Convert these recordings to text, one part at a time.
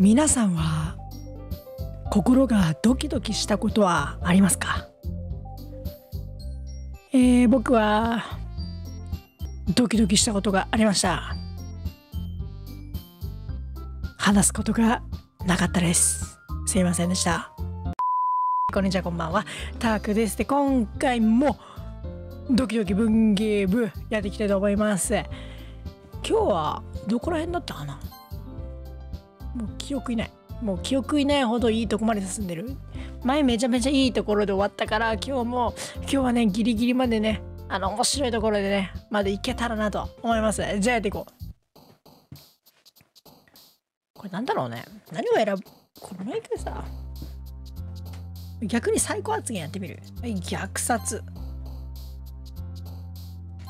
皆さんは心がドキドキしたことはありますか？えー、僕はドキドキしたことがありました。話すことがなかったです。すいませんでした。こんにちはこんばんは。タークです。で今回もドキドキ文芸部やっていきたいと思います。今日はどこら辺だったかな？もう記憶いない。もう記憶いないほどいいとこまで進んでる。前めちゃめちゃいいところで終わったから今日も今日はねギリギリまでねあの面白いところでねまでいけたらなと思います。じゃあやっていこう。これなんだろうね。何を選ぶ？この毎回さ逆に最高発言やってみる？虐殺。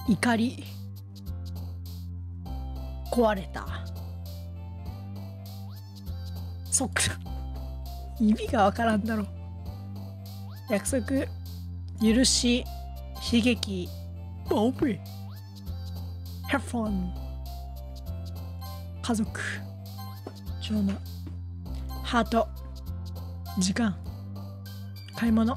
怒り。壊れた。そっか。意味がわからんだろ約束許し刺激ボブヘフォン家族。長男ハート。時間。買い物。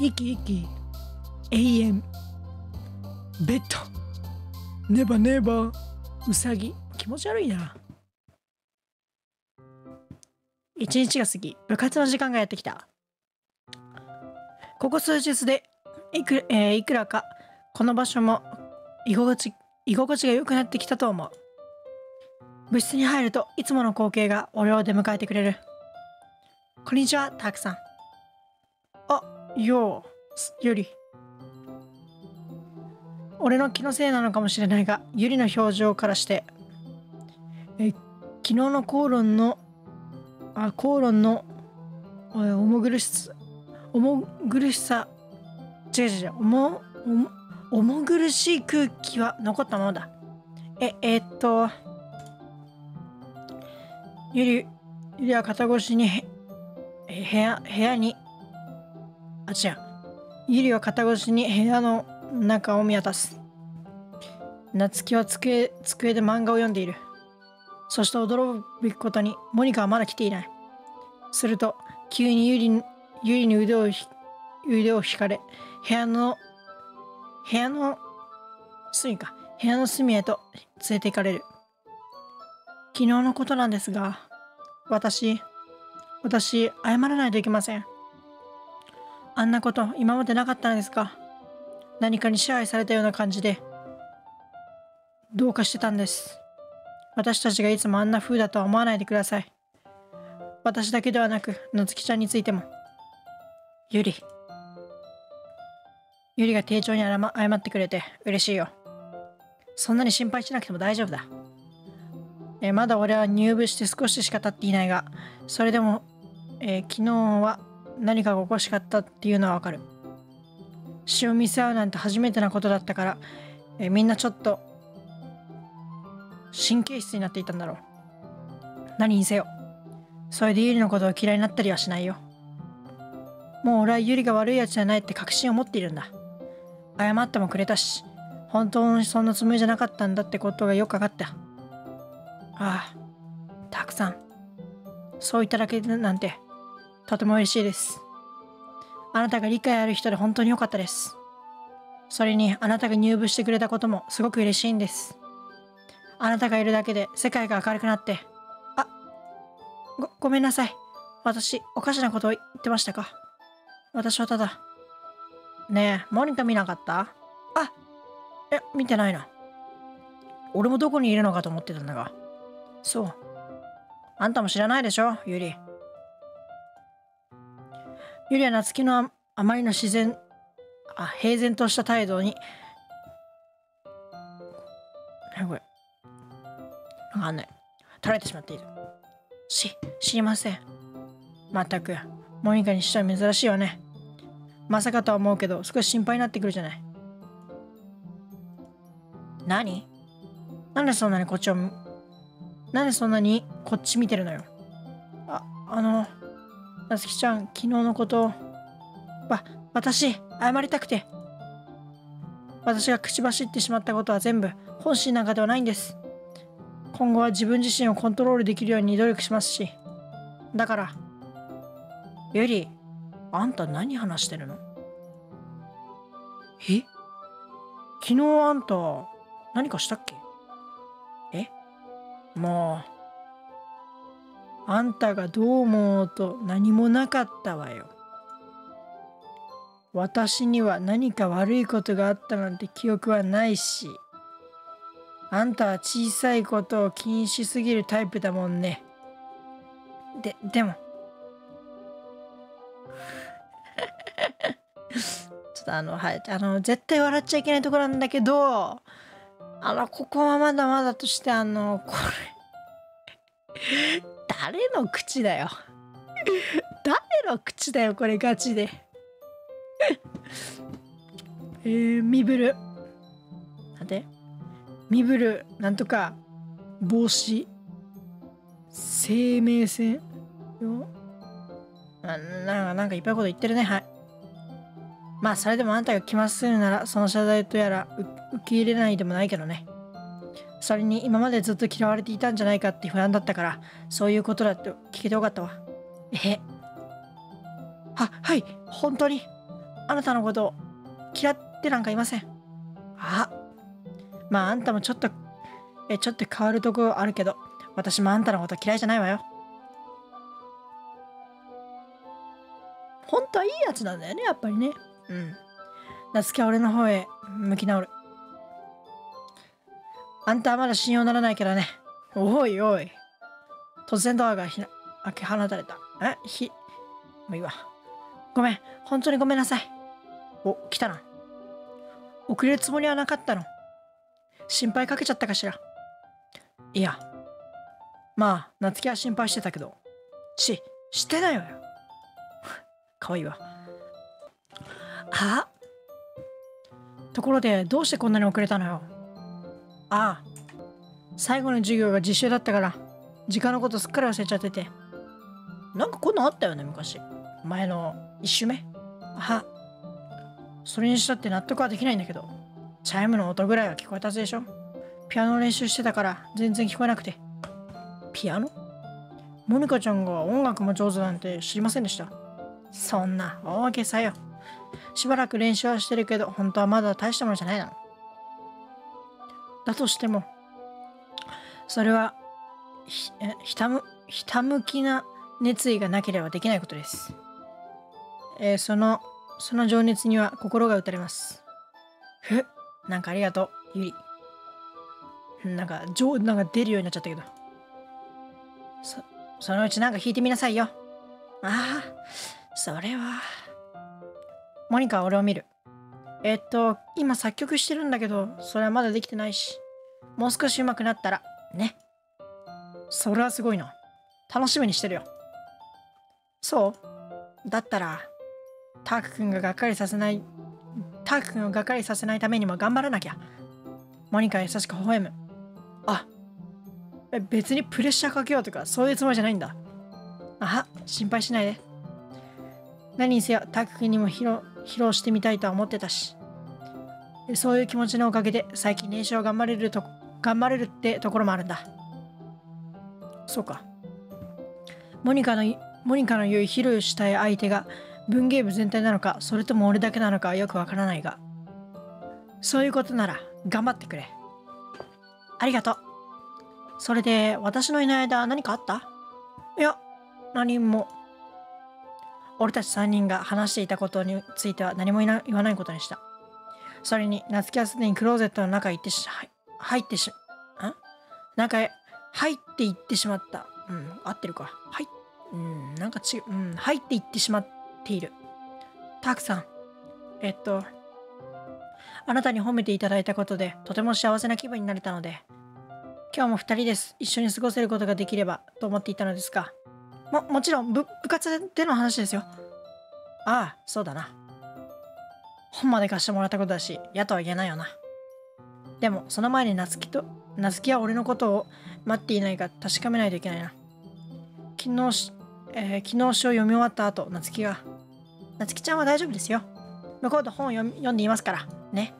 息息永遠。ベッド。ネバネバうさぎ。気持ち悪いな。一日が過ぎ。部活の時間がやってきた。ここ数日でいく,、えー、いくらかこの場所も居心地居心地が良くなってきたと思う。部室に入るといつもの光景が俺を出迎えてくれる。こんにちはたくさん。あようより。俺の気のせいなのかもしれないがゆりの表情からしてえ昨日の口論のあ口論の重苦しさ重苦しさ違う違う重重苦しい空気は残ったままだ。ええー、っとゆりゆりは肩越しに部屋部屋にあ違う。ゆりは肩越しに部屋の中を見渡す。夏希は机机で漫画を読んでいる。そして驚くべきことにモニカはまだ来ていない。すると急にユリユリに腕を腕を引かれ部屋の部屋の隅か部屋の隅へと連れて行かれる。昨日のことなんですが私私謝らないといけません。あんなこと今までなかったのですか？何かに支配されたような感じでどうかしてたんです。私たちがいつもあんな風だとは思わないでください。私だけではなく夏希ちゃんについても。ゆりゆりが丁重に謝ってくれて嬉しいよ。そんなに心配しなくても大丈夫だ。えまだ俺は入部して少ししか経っていないがそれでも、えー、昨日は何かがおかしかったっていうのはわかる。詩を見せ合うなんて初めてなことだったから、えみんなちょっと神経質になっていたんだろう。何にせよそれでユリのことを嫌いになったりはしないよ。もう俺はユリが悪いやつじゃないって確信を持っているんだ。謝ってもくれたし本当にそんなつもりじゃなかったんだってことがよく分かった。ああたくさん。そう言っただけなんてとても嬉しいです。あなたが理解ある人で本当に良かったです。それにあなたが入部してくれたこともすごく嬉しいんです。あなたがいるだけで世界が明るくなって、あ、ご、ごめんなさい。私、おかしなことを言ってましたか？私はただ。ねえ、モニカ見なかった？あ、え、見てないな。俺もどこにいるのかと思ってたんだが。そう。あんたも知らないでしょ、ゆりユリ。ゆりは夏希のあまりの自然あ平然とした態度に何これ？わかんない取られてしまっている。し知りません。まったくモニカにしては珍しいわね。まさかとは思うけど少し心配になってくるじゃない。何？なんでそんなにこっちをなんでそんなにこっち見てるのよ。ああのなつきちゃん、昨日のこと、わ、私、謝りたくて。私が口走ってしまったことは全部本心なんかではないんです。今後は自分自身をコントロールできるように努力しますし。だからゆりあんた何話してるの？え？昨日あんた何かしたっけ？え？もうあんたがどう思おうと何もなかったわよ。私には何か悪いことがあったなんて記憶はないしあんたは小さいことを気にしすぎるタイプだもんね。ででも。ちょっとあのはいあの絶対笑っちゃいけないところなんだけどあのここはまだまだとしてあのこれ。誰の口だよ。誰の口だよこれガチで。えー、ミブルなんで？ミブルなんとか帽子生命線。よ。なななんかいっぱいこと言ってるね。はい。まあそれでもあんたが気まっすぐならその謝罪とやら受け入れないでもないけどね。それに今までずっと嫌われていたんじゃないかって不安だったからそういうことだって聞けてよかったわ。え？ははい本当に。あなたのこと嫌ってなんかいません。あ？まああんたもちょっとえちょっと変わるとこあるけど私もあんたのこと嫌いじゃないわよ。本当はいいやつなんだよねやっぱりね。うん。夏希は俺の方へ向き直る。あんたはまだ信用ならないからね。おいおい。突然ドアがひな開け放たれた。え？ひ？もういいわ。ごめん。本当にごめんなさい。お来たな。遅れるつもりはなかったの。心配かけちゃったかしら。いや。まあ夏希は心配してたけど。ししてないわよ。かわいいわ。あところでどうしてこんなに遅れたのよ？ああ。最後の授業が実習だったから時間のことすっかり忘れちゃってて。なんかこんなんあったよね昔。前の1周目。あそれにしたって納得はできないんだけど。チャイムの音ぐらいは聞こえたぜでしょ。ピアノ練習してたから全然聞こえなくて。ピアノ？モニカちゃんが音楽も上手なんて知りませんでした。そんな大げさよ。しばらく練習はしてるけど本当はまだ大したものじゃないな。だとしてもそれはひたむひたむきな熱意がなければできないことです、えー、そのその情熱には心が打たれます。ふなんかありがとうゆりなんか上なんか出るようになっちゃったけど。そそのうちなんか弾いてみなさいよ。ああそれは。モニカは俺を見る。えっと今作曲してるんだけどそれはまだできてないしもう少し上手くなったらね。それはすごいな。楽しみにしてるよ。そう。だったらターク君ががっかりさせないターク君をがっかりさせないためにも頑張らなきゃ。モニカ優しく微笑む。あ。別にプレッシャーかけようとかそういうつもりじゃないんだ。あは心配しないで。何にせよタク君にも披露披露してみたいとは思ってたしそういう気持ちのおかげで最近練習を頑張れると頑張れるってところもあるんだ。そうか。モニカのモニカの言う披露したい相手が文芸部全体なのかそれとも俺だけなのかよくわからないがそういうことなら頑張ってくれ。ありがとう。それで私のいない間何かあった？いや何も。俺たち3人が話していたことについては何も言わないことにした。それに夏希はすでにクローゼットの中へ行ってし入ってしん中へ入っていってしまった。うん合ってるか。はい。うんなんか違う。うん入っていってしまっている。たくさん。えっとあなたに褒めていただいたことでとても幸せな気分になれたので今日も2人です。一緒に過ごせることができればと思っていたのですがももちろん部部活での話ですよ。ああそうだな。本まで貸してもらったことだし嫌とは言えないよな。でもその前に夏希と夏希は俺のことを待っていないか確かめないといけないな。昨日、えー、昨日詩を読み終わった後夏希が夏希ちゃんは大丈夫ですよ。向こうと本を読んでいますからね。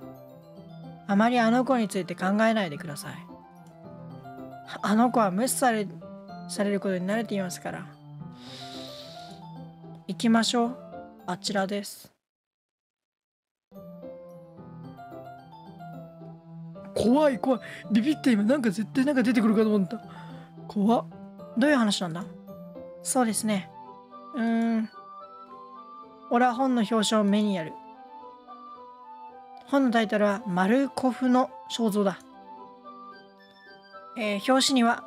あまりあの子について考えないでください。あの子は無視されされることに慣れていますから。行きましょう。あちらです。怖い怖い。ビビって今なんか絶対なんか出てくるかと思った。怖っ。どういう話なんだ？そうですね。うーん。俺は本の表紙を目にやる。本のタイトルは「マルコフの肖像」だ、えー、表紙には、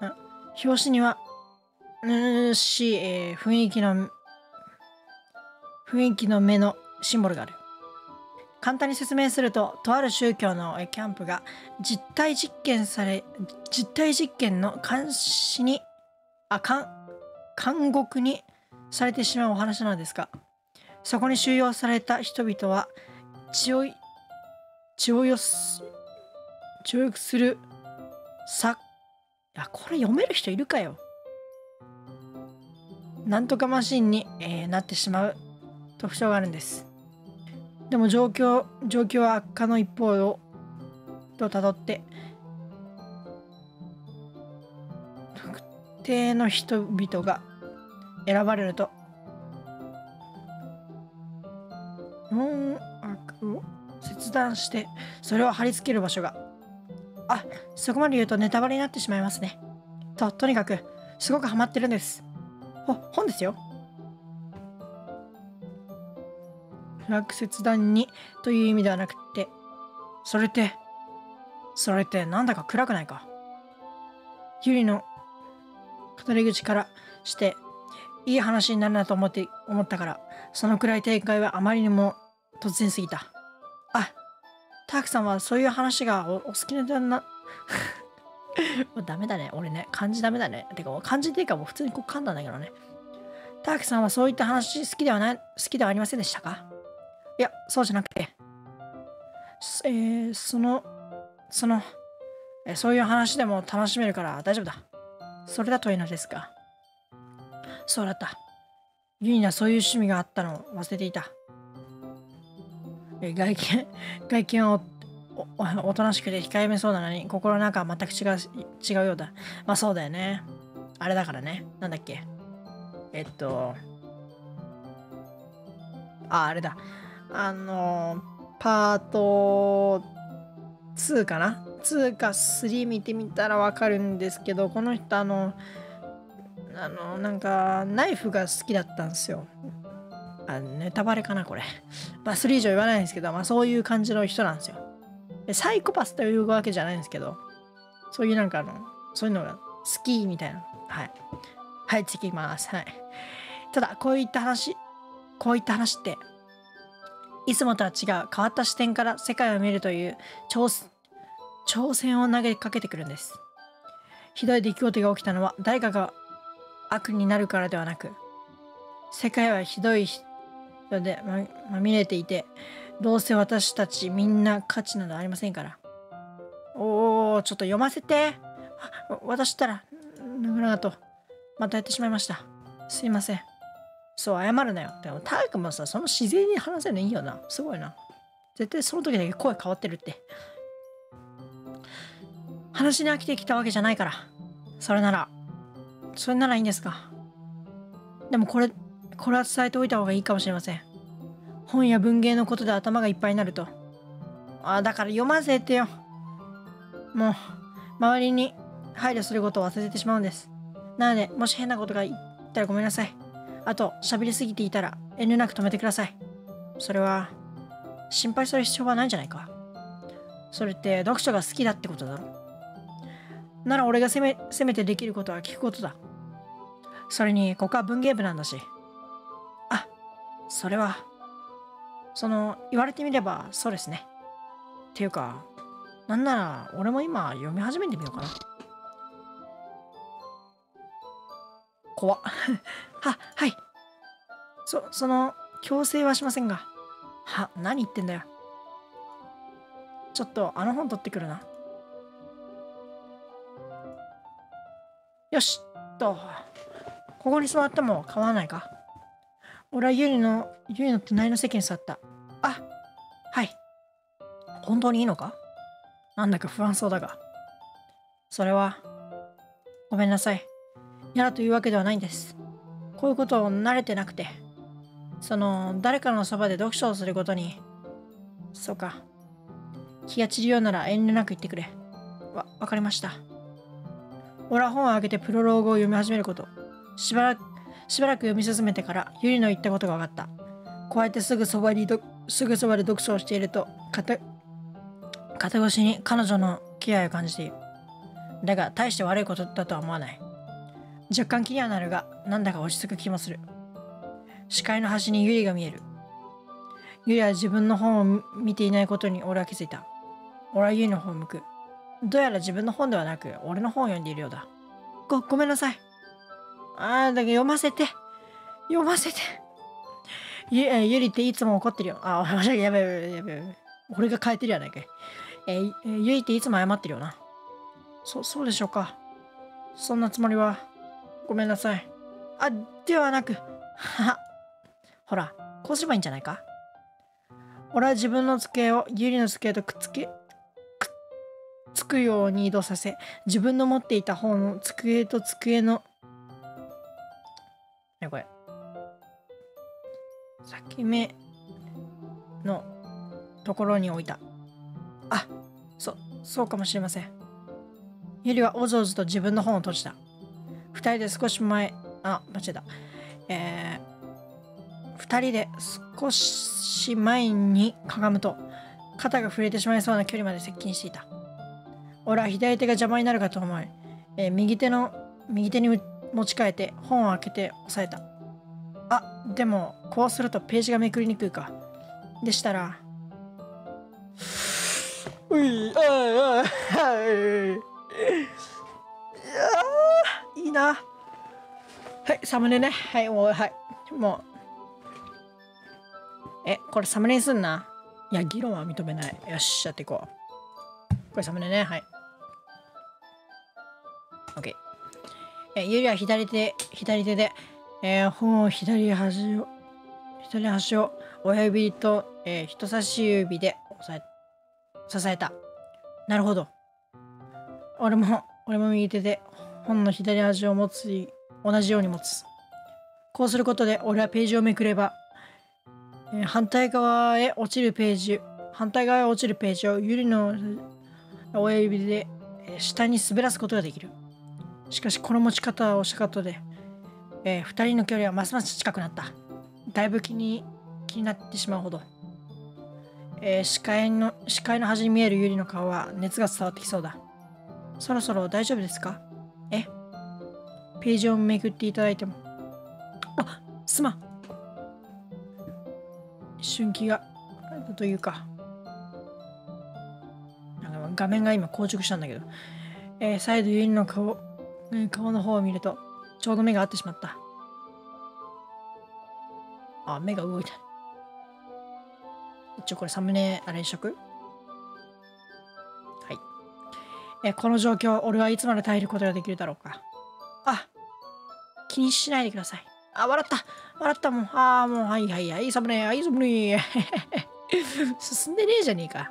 うん、表紙にはぬし、えー、雰囲気の雰囲気の目のシンボルがある。簡単に説明するととある宗教のキャンプが実体実験され実体実験の監視にあ監監獄にされてしまうお話なんですがそこに収容された人々は血を血をよす血をよくするさいやこれ読める人いるかよ。なんとかマシンに、えー、なってしまう特徴があるんです。でも状況状況は悪化の一方をとたどって特定の人々が選ばれると。門悪を切断してそれを貼り付ける場所が。あそこまで言うとネタバレになってしまいますね。ととにかくすごくハマってるんです。ほ本ですよ。フラッグ切断にという意味ではなくてそれってそれってなんだか暗くないか？ユリの語り口からしていい話になるなと思って思ったからそのくらい展開はあまりにも突然すぎた。あタークさんはそういう話がおお好きなんだな もうダメだね。俺ね漢字ダメだね。てか漢字っていうかもう普通にこう噛んだんだけどね。タークさんはそういった話好きではない好きではありませんでしたか？いやそうじゃなくて。えー、そのそのえそういう話でも楽しめるから大丈夫だ。それだといいのですが。そうだった。ユニにはそういう趣味があったのを忘れていた。え外見、外見はおおとなしくて控えめそうなのに、心の中は全く違う、違うようだ。まあそうだよね。あれだからね。なんだっけ。えっと、あ、あれだ。あの、パート2かな ?2 か3見てみたらわかるんですけど、この人あの、あのなんかナイフが好きだったんですよあネタバレかなこれまあ3以上言わないんですけどまあそういう感じの人なんですよサイコパスというわけじゃないんですけどそういうなんかあのそういうのが好きみたいな。はい。はい次いきます。はい。ただこういった話こういった話っていつもとは違う変わった視点から世界を見るという挑挑戦を投げかけてくるんです。ひどい出来事が起きたのは誰かが悪になるからではなく世界はひどい人でまみれていてどうせ私たちみんな価値などありませんから。おおちょっと読ませて。私ったら長々とまたやってしまいました。すいません。そう謝るなよ。でもタークもさその自然に話せるのいいよな。すごいな。絶対その時だけ声変わってるって。話に飽きてきたわけじゃないから。それなら。それならいいんですが。でもこれ、これは伝えておいた方がいいかもしれません。本や文芸のことで頭がいっぱいになると。ああ、だから読ませてよ。もう、周りに配慮することを忘れてしまうんです。なので、もし変なことが言ったらごめんなさい。あと、喋りすぎていたら遠慮なく止めてください。それは、心配する必要はないんじゃないか。それって読書が好きだってことだろ。なら俺がせめせめてできることは聞くことだ。それに、ここは文芸部なんだし。あ、それは、その、言われてみればそうですね。っていうか、なんなら俺も今読み始めてみようかな。怖っ。は、はい。そ、その、強制はしませんが。は、何言ってんだよ。ちょっとあの本取ってくるな。よしと、ここに座っても構わないか俺はユリの、ユリの隣の席に座った。あ、はい。本当にいいのか？なんだか不安そうだが。それは、ごめんなさい。嫌だというわけではないんです。こういうことを慣れてなくて。その、誰かのそばで読書をすることに、そうか。気が散るようなら遠慮なく言ってくれ。わ、わかりました。俺は本を開けてプロローグを読み始めること。しばらく、しばらく読み進めてからユリの言ったことが分かった。こうやってすぐそばにすぐそばで読書をしていると肩肩越しに彼女の気合を感じている。だが大して悪いことだとは思わない。若干気にはなるがなんだか落ち着く気もする。視界の端にユリが見える。ユリは自分の本を見ていないことに俺は気づいた。俺はユリの方を向く。どうやら自分の本ではなく俺の本を読んでいるようだ。ご、ごめんなさい。ああ、だけど読ませて。読ませて。ゆ、ゆりっていつも怒ってるよ。あ、やべやべやべ。俺が変えてるやないかい。えゆりっていつも謝ってるよな。そ、そうでしょうか。そんなつもりは。ごめんなさい。あ、ではなく。はは。ほら、こうすればいいんじゃないか俺は自分の机をゆりの机とくっつけ、くっつくように移動させ、自分の持っていた本を机と机の、目のところに置いた。あ、そ、そうかもしれません。ゆりはおずおずと自分の本を閉じた。二人で少し前、あ、間違えた。えー、二人で少し前にかがむと、肩が触れてしまいそうな距離まで接近していた。俺は左手が邪魔になるかと思い、えー、右手の、右手に持ち替えて本を開けて押さえた。あ、でも、こうするとページがめくりにくいか。でしたら、うい、あい、あい、はい。いいな。はい、サムネね。はい、もう、はい。もう。え、これサムネにすんないや、議論は認めない。よし、やっていこう。これサムネね。はい。OK。え、ゆりは左手、左手で、えー、本を左端を、左端を親指と、えー、人差し指で押さえ、支えた。なるほど。俺も、俺も右手で本の左端を持つ、同じように持つ。こうすることで俺はページをめくれば、えー、反対側へ落ちるページ、反対側へ落ちるページをゆりの親指で、え、下に滑らすことができる。しかしこの持ち方をしたことで、えー、2人の距離はますます近くなった。だいぶ気に気になってしまうほど。えー、視界の視界の端に見えるユリの顔は熱が伝わってきそうだ。そろそろ大丈夫ですか？え？ページをめくっていただいても。あすまん。一瞬気が、というか、なんか画面が今硬直したんだけど、えー、再度ユリの顔、顔の方を見ると、ちょうど目が合ってしまった。あ、目が動いた。一応これサムネ、あれにしとく？はい。え、この状況、俺はいつまで耐えることができるだろうか？あ、気にしないでください。あ、笑った。笑ったもん。ああ、もう、はいはいはい、サムネ、はい、サムネ。進んでねえじゃねえか。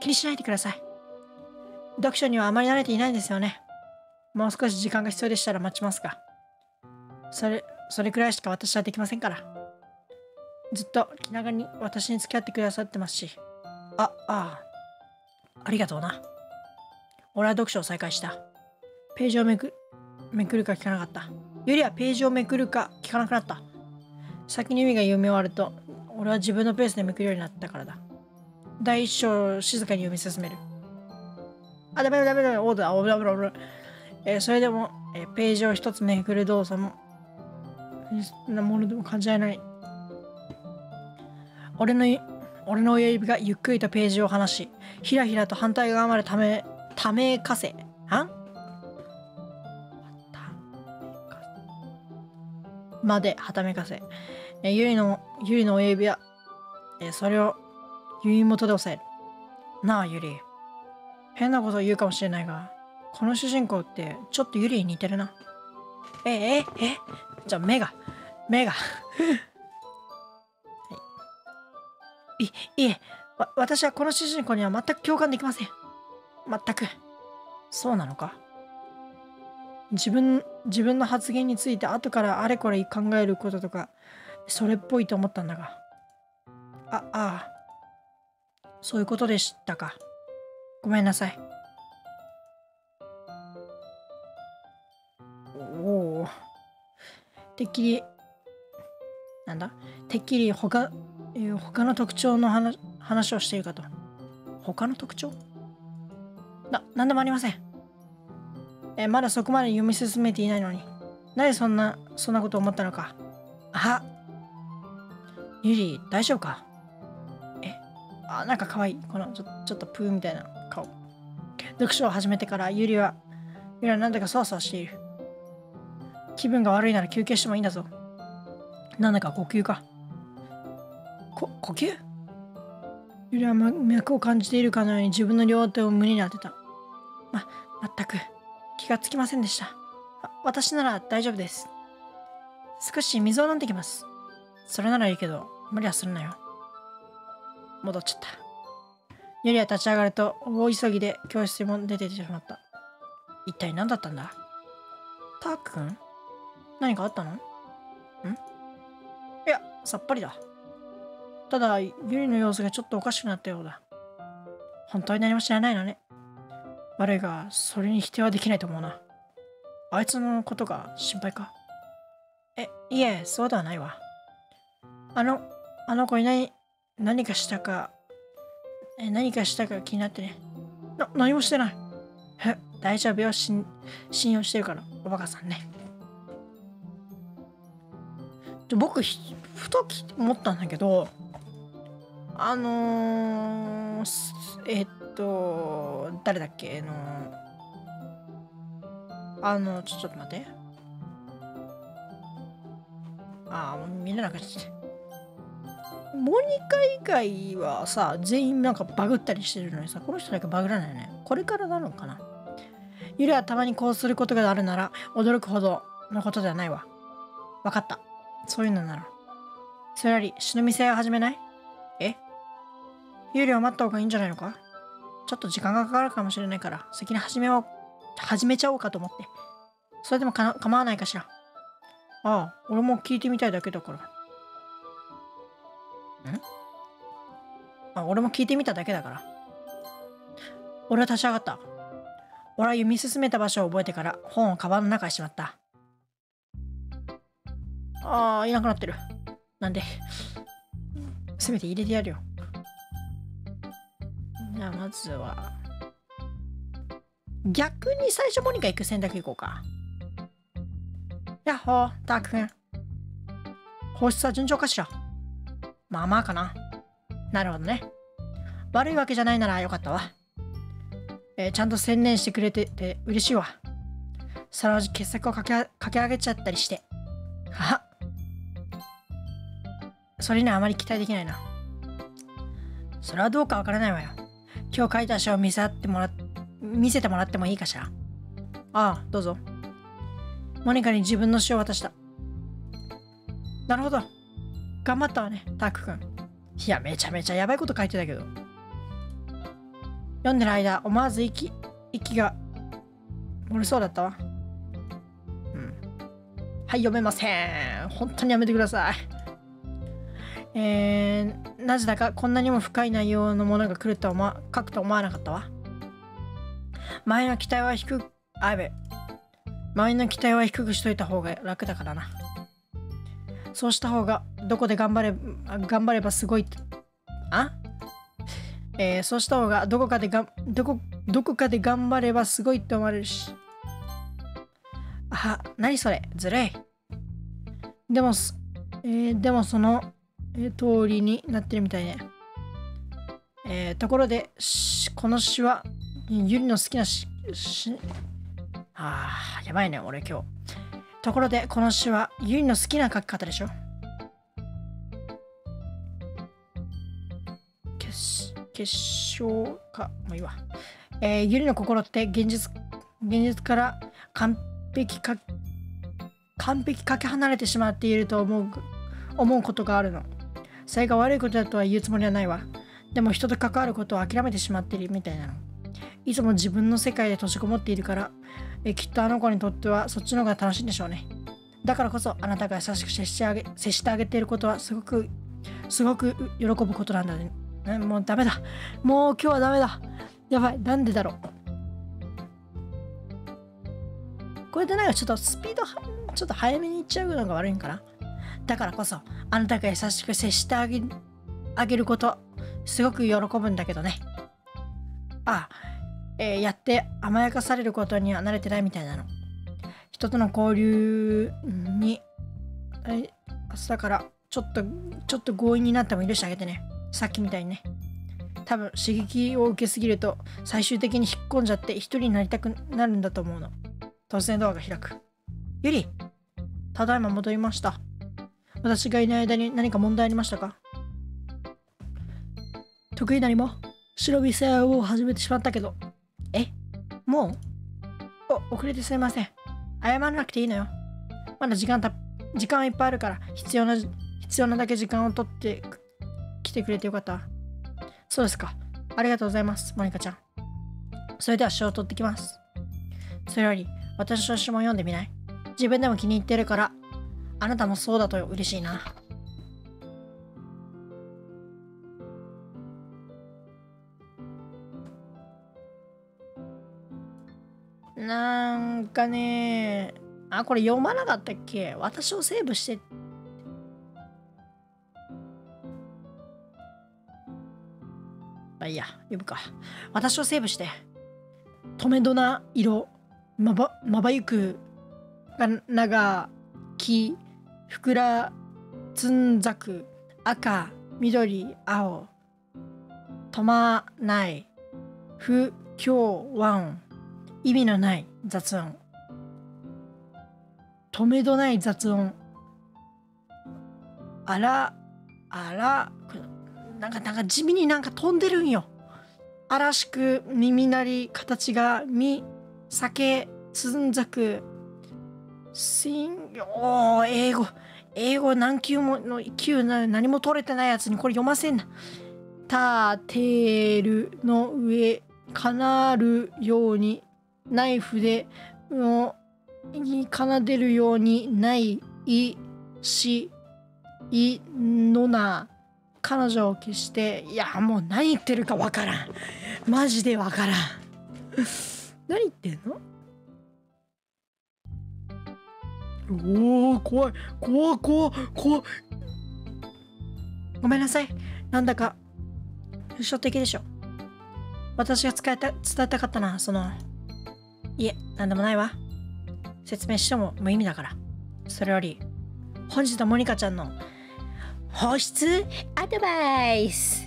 気にしないでください。読書にはあまり慣れていないんですよね。もう少し時間が必要でしたら待ちますか。それ、それくらいしか私はできませんから。ずっと気長に私に付き合ってくださってますし。あ、ああ。ありがとうな。俺は読書を再開した。ページをめく、めくるか聞かなかった。よりはページをめくるか聞かなくなった。先に海が読み終わると、俺は自分のペースでめくるようになったからだ。第一章を静かに読み進める。あ、ダメだダメだ、オーダー、オーダー、オーダー。えー、それでも、えー、ページを一つめくる動作もなものでも感じられない。俺の、俺の親指がゆっくりとページを離し、ひらひらと反対側までため、ためかせ。はん？まではためかせ。えゆりの、ゆりの親指は、えそれを指元で押さえる。なあ、ゆり。変なことを言うかもしれないが、この主人公ってちょっとゆりに似てるな。え、え、え、じゃあ目が、目が。はい。い、いえ、わ私はこの主人公には全く共感できません。全く。そうなのか？自分自分の発言について後からあれこれ考えることとかそれっぽいと思ったんだが。あああ。そういうことでしたか。ごめんなさい。おおてっきりなんだ？てっきり他え他の特徴の話話をしているかと他の特徴？な、なんでもありません。えまだそこまで読み進めていないのに。なぜそんな、そんなこと思ったのか。あゆり、大丈夫か？え？あ、なんか可愛い。このちょちょっとプーみたいな顔。読書を始めてからゆりは、ゆりはなんだかそわそわしている。気分が悪いなら休憩してもいいんだぞ。なんだか呼吸か。こ、呼吸？ゆりは脈を感じているかのように自分の両手を胸に当てた。ま、全く気がつきませんでした。私なら大丈夫です。少し水を飲んできます。それならいいけど、無理はするなよ。戻っちゃった。ゆりは立ち上がると、大急ぎで教室にも出ててしまった。一体何だったんだ？ターク君何かあったの、さっぱりだ。ただ、ゆりの様子がちょっとおかしくなったようだ。本当に何も知らないのね。悪いが、それに否定はできないと思うな。あいつのことが心配かえ、いえ、そうではないわ。あの、あの子に何、何かしたか、え、何かしたか気になってね。な、何もしてない。え、大丈夫よ、信用してるから、おバカさんね。僕、ふと思ったんだけど、あのー、えっと、誰だっけあの、あの、ちょ、ちょっと待って。ああ、見れなくなっちゃった。モニカ以外はさ、全員なんかバグったりしてるのにさ、この人だけバグらないよね。これからなのかなゆりはたまにこうすることがあるなら、驚くほどのことではないわ。わかった。そういうのなら。それより、忍び性を始めない？え？有利を待った方がいいんじゃないのか？ちょっと時間がかかるかもしれないから、先に始めよう、始めちゃおうかと思って。それでもか構わないかしら？ああ、俺も聞いてみたいだけだから。んあ、俺も聞いてみただけだから。俺は立ち上がった。俺は読み進めた場所を覚えてから本をカバンの中にしまった。ああ、いなくなってる。なんで、せめて入れてやるよ。じゃあまずは逆に最初モニカ行く選択行こうか。やっほーターク君放出は順調かしら？まあまあかな。なるほどね。悪いわけじゃないならよかったわ。えー、ちゃんと専念してくれてて嬉しいわ。そのうち傑作をかけかけ上げちゃったりして。はは。それにはあまり期待できないなそれはどうかわからないわよ今日書いた詩を見せてもら見せてもらってもいいかしら？ああ、どうぞ。モニカに自分の詩を渡した。なるほど。頑張ったわね、タック君。いや、めちゃめちゃやばいこと書いてたけど。読んでる間、思わず息、息が漏れそうだったわ。うん。はい、読めません。本当にやめてください。えー、なぜだかこんなにも深い内容のものが来るとは思書くと思わなかったわ。前の期待は低く、あべ。前の期待は低くしといた方が楽だからな。そうした方が、どこで頑張れ、頑張ればすごい、あ？えー、そうした方が、どこかでがどこ、どこかで頑張ればすごいって思われるし。あ、何それ、ずるい。でも、えー、でもその、通りになってるみたいね。えー、ところで、この詩は、ゆりの好きな詩、ああ、やばいね、俺今日。ところで、この詩は、ゆりの好きな書き方でしょ？決決勝か、もういいわ。えー、ゆりの心って現実、現実から完璧か、完璧かけ離れてしまっていると思う、思うことがあるの。それが悪いことだとは言うつもりはないわ。でも人と関わることを諦めてしまってるみたいなの。いつも自分の世界で閉じこもっているからえきっとあの子にとってはそっちの方が楽しいんでしょうね。だからこそあなたが優しく接してあげ接してあげていることはすごくすごく喜ぶことなんだね。もうダメだ。もう今日はダメだ。やばい。なんでだろう。これでなんかちょっとスピードちょっと早めに行っちゃうのが悪いんかな。だからこそあなたが優しく接してあげあげることすごく喜ぶんだけどね。ああ、えー、やって甘やかされることには慣れてないみたいなの。人との交流に、明日からちょっと、ちょっと強引になっても許してあげてね。さっきみたいにね。多分刺激を受けすぎると最終的に引っ込んじゃって一人になりたくなるんだと思うの。突然ドアが開く。ゆりただいま戻りました。私がいない間に何か問題ありましたか？得意なりも？白飛車を始めてしまったけど。え？もう？お、遅れてすいません。謝らなくていいのよ。まだ時間た、時間はいっぱいあるから、必要な、必要なだけ時間を取って来てくれてよかった。そうですか。ありがとうございます、モニカちゃん。それでは詩を取ってきます。それより、私の詩も読んでみない自分でも気に入ってるから、あなたもそうだと嬉しいな。なんかねあ、これ読まなかったっけ？私をセーブして。まあいいや、読むか。私をセーブして。止めどな色、まば、まばゆく、が、長、き、ふくら、つんざく、赤、緑、青、止まない、不、協和音意味のない雑音。止めどない雑音。あらあらなんかなんか地味になんか飛んでるんよ。らしく耳鳴り形がみ酒つんざくしんお英語英語何級もの級な何も取れてないやつにこれ読ませんな。たてるの上かなるようにナイフでのに奏でるようにないいしいのな彼女を消していやもう何言ってるかわからん。マジでわからん。何言ってんの？おお怖い怖い怖い怖いごめんなさいなんだか不書的でしょ私が伝えた伝えたかったなそのいえ、なんでもないわ。説明しても無意味だから。それより、本日のモニカちゃんの放出？アドバイス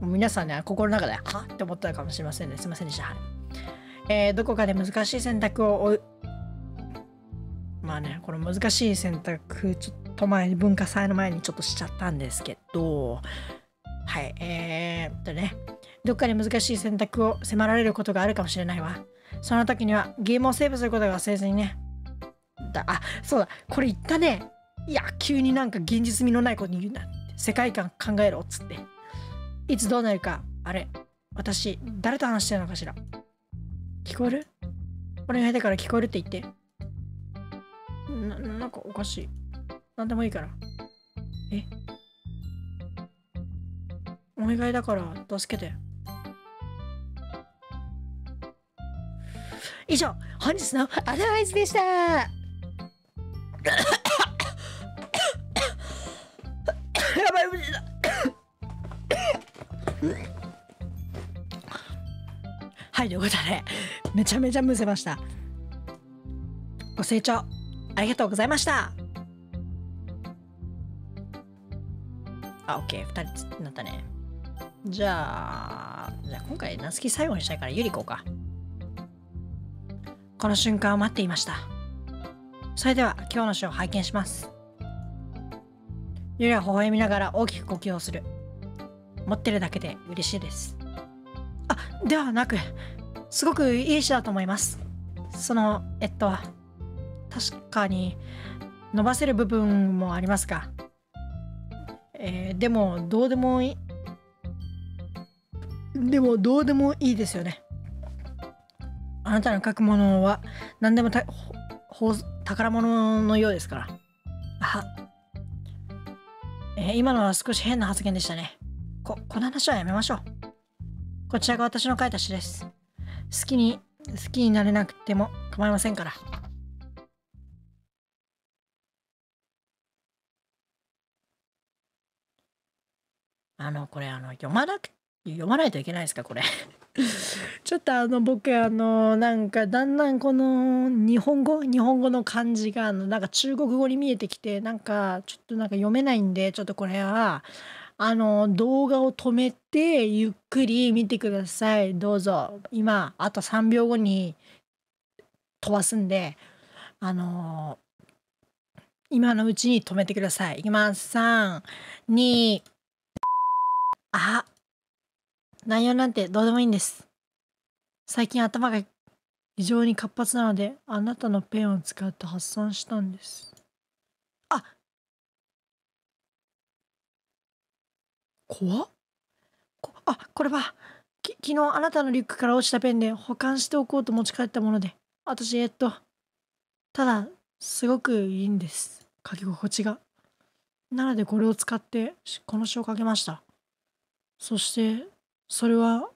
皆さんね、心の中で、はって思ったかもしれませんね。すいませんでした。えー、どこかで難しい選択を。まあね、この難しい選択、ちょっと前に文化祭の前にちょっとしちゃったんですけど、はい、えー、っとね、どっかで難しい選択を迫られることがあるかもしれないわ。その時にはゲームをセーブすることが忘れずにね。だあ、そうだ、これ言ったね。いや、急になんか現実味のないこと言うな。世界観考えろっつって。いつどうなるか、あれ、私、誰と話してるのかしら。聞こえる？お願いだから聞こえるって言って。な、なんかおかしい。なんでもいいから。え？お願いだから助けて。以上、本日のアドバイスでした。やばい、無理だ。はい、ということで、めちゃめちゃむせました。ご清聴ありがとうございました。あ、OK、2人になったね。じゃあ、じゃあ今回、ナスキ最後にしたいから、ゆり行こうか。この瞬間を待っていました。それでは今日の詩を拝見します。ゆりは微笑みながら大きく呼吸をする。持ってるだけで嬉しいです。あ、ではなく、すごくいい詩だと思います。その、えっと、確かに伸ばせる部分もありますが、えー、でもどうでもいい。でもどうでもいいですよね。あなたの書くものは何でもたほ宝物のようですから。あえー今のは少し変な発言でしたね。ここの話はやめましょう。こちらが私の書いた詩です。好きに好きになれなくても構いませんから。あのこれあの読まなく読まないといけないですかこれ。ちょっとあの僕あのなんかだんだんこの日本語日本語の漢字があのなんか中国語に見えてきてなんかちょっとなんか読めないんでちょっとこれはあの動画を止めてゆっくり見てください。どうぞ。今あと3秒後に飛ばすんであの今のうちに止めてください。いきます。321あ。内容なんてどうでもいいんです。最近頭が非常に活発なのであなたのペンを使って発散したんです。あ。怖っ。こあこれはき昨日あなたのリュックから落ちたペンで保管しておこうと持ち帰ったもので私えっとただすごくいいんです。書き心地が。なのでこれを使ってこの詩を書けました。そしてそれは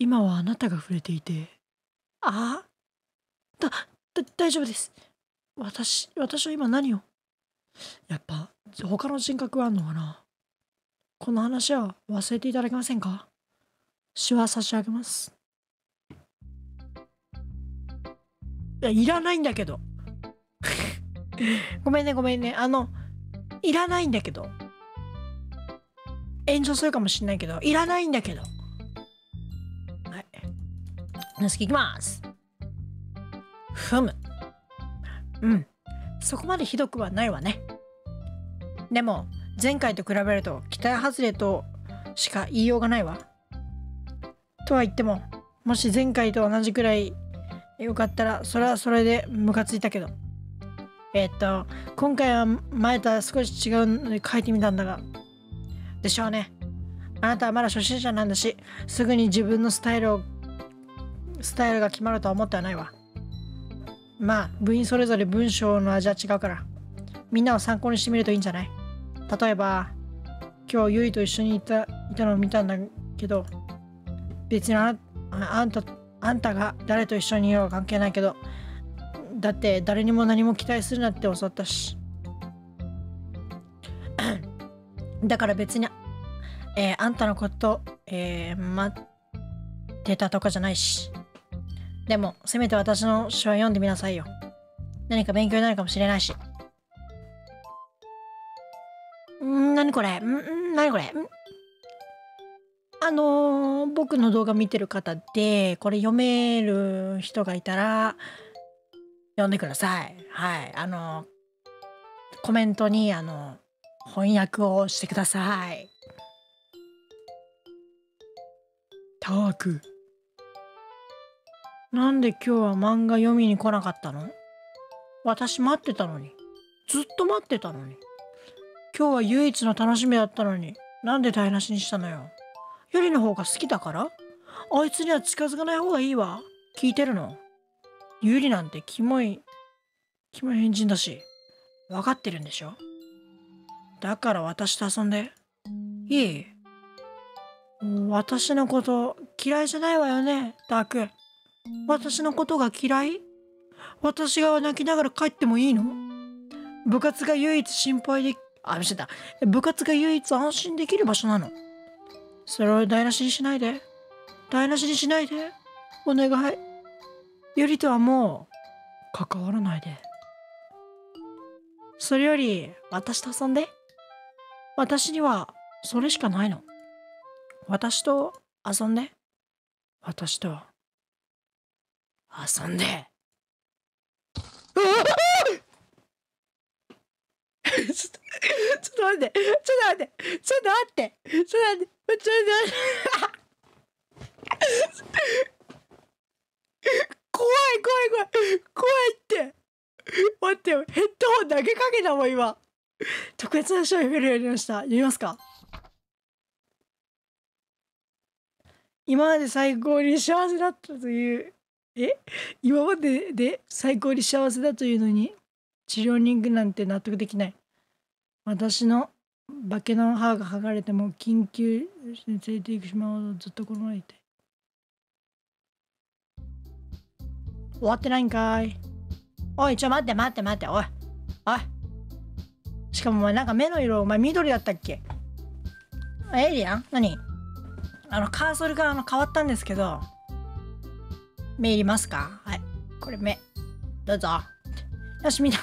今はあなたが触れていて。あだだ大丈夫です。私私は今何を？やっぱ他の人格はあんのかな？この話は忘れていただけませんか？詩は差し上げます。いやいらないんだけど。ごめんねごめんね。あのいらないんだけど炎上するかもしれないけどいらないんだけど。はい。なすきいきます。ふむ。うん。そこまでひどくはないわね。でも前回と比べると期待外れとしか言いようがないわ。とは言ってももし前回と同じくらいよかったらそれはそれでムカついたけど。えっと今回は前とは少し違うので書いてみたんだがでしょうね。あなたはまだ初心者なんだしすぐに自分のスタイルをスタイルが決まるとは思ってはないわ。まあ部員それぞれ文章の味は違うからみんなを参考にしてみるといいんじゃない？例えば今日ゆいと一緒にいたいたのを見たんだけど別にあああんたあんたが誰と一緒にいようが関係ないけどだって誰にも何も期待するなって教わったしだから別に、えーあんたのこと、えー待ってたとかじゃないし。でもせめて私の詩は読んでみなさいよ。何か勉強になるかもしれないし。ん何これ？ん何これ？んあのー僕の動画見てる方でこれ読める人がいたら読んでください。はい。あのーコメントにあの翻訳をしてください。タワークなんで今日は漫画読みに来なかったの？私待ってたのに。ずっと待ってたのに。今日は唯一の楽しみだったのに。なんで台無しにしたのよ？よりの方が好きだから？あいつには近づかない方がいいわ。聞いてるの？ゆりなんてキモいキモい変人だし。分かってるんでしょ？だから私と遊んで。いい？私のこと嫌いじゃないわよねダーク私のことが嫌い？私が泣きながら帰ってもいいの？部活が唯一心配であ間違えた。部活が唯一安心できる場所なの。それを台無しにしないで。台無しにしないで。お願い。ゆりとはもう関わらないで。それより私と遊んで。私にはそれしかないの。私と遊んで。私と遊んで。ちょっと、ちょっと待って、ちょっと待って、ちょっと待って、ちょっと待って、ちょっと待って、怖い怖い怖い、怖いって。待って、ヘッドホンだけかけたもん今。特別な人を読めるようになりました。読みますか？今まで最高に幸せだったというえ？今までで最高に幸せだというのに治療に行くなんて納得できない。私の化けの歯が剥がれても緊急に連れて行く島をずっとこのままい。て終わってないんかい？おいちょ待って待って待っておい。おい。しかもお前なんか目の色お前緑だったっけ？エイリアン？何？あのカーソルがあの変わったんですけど目いりますか？はい。これ目。どうぞ。よしみんな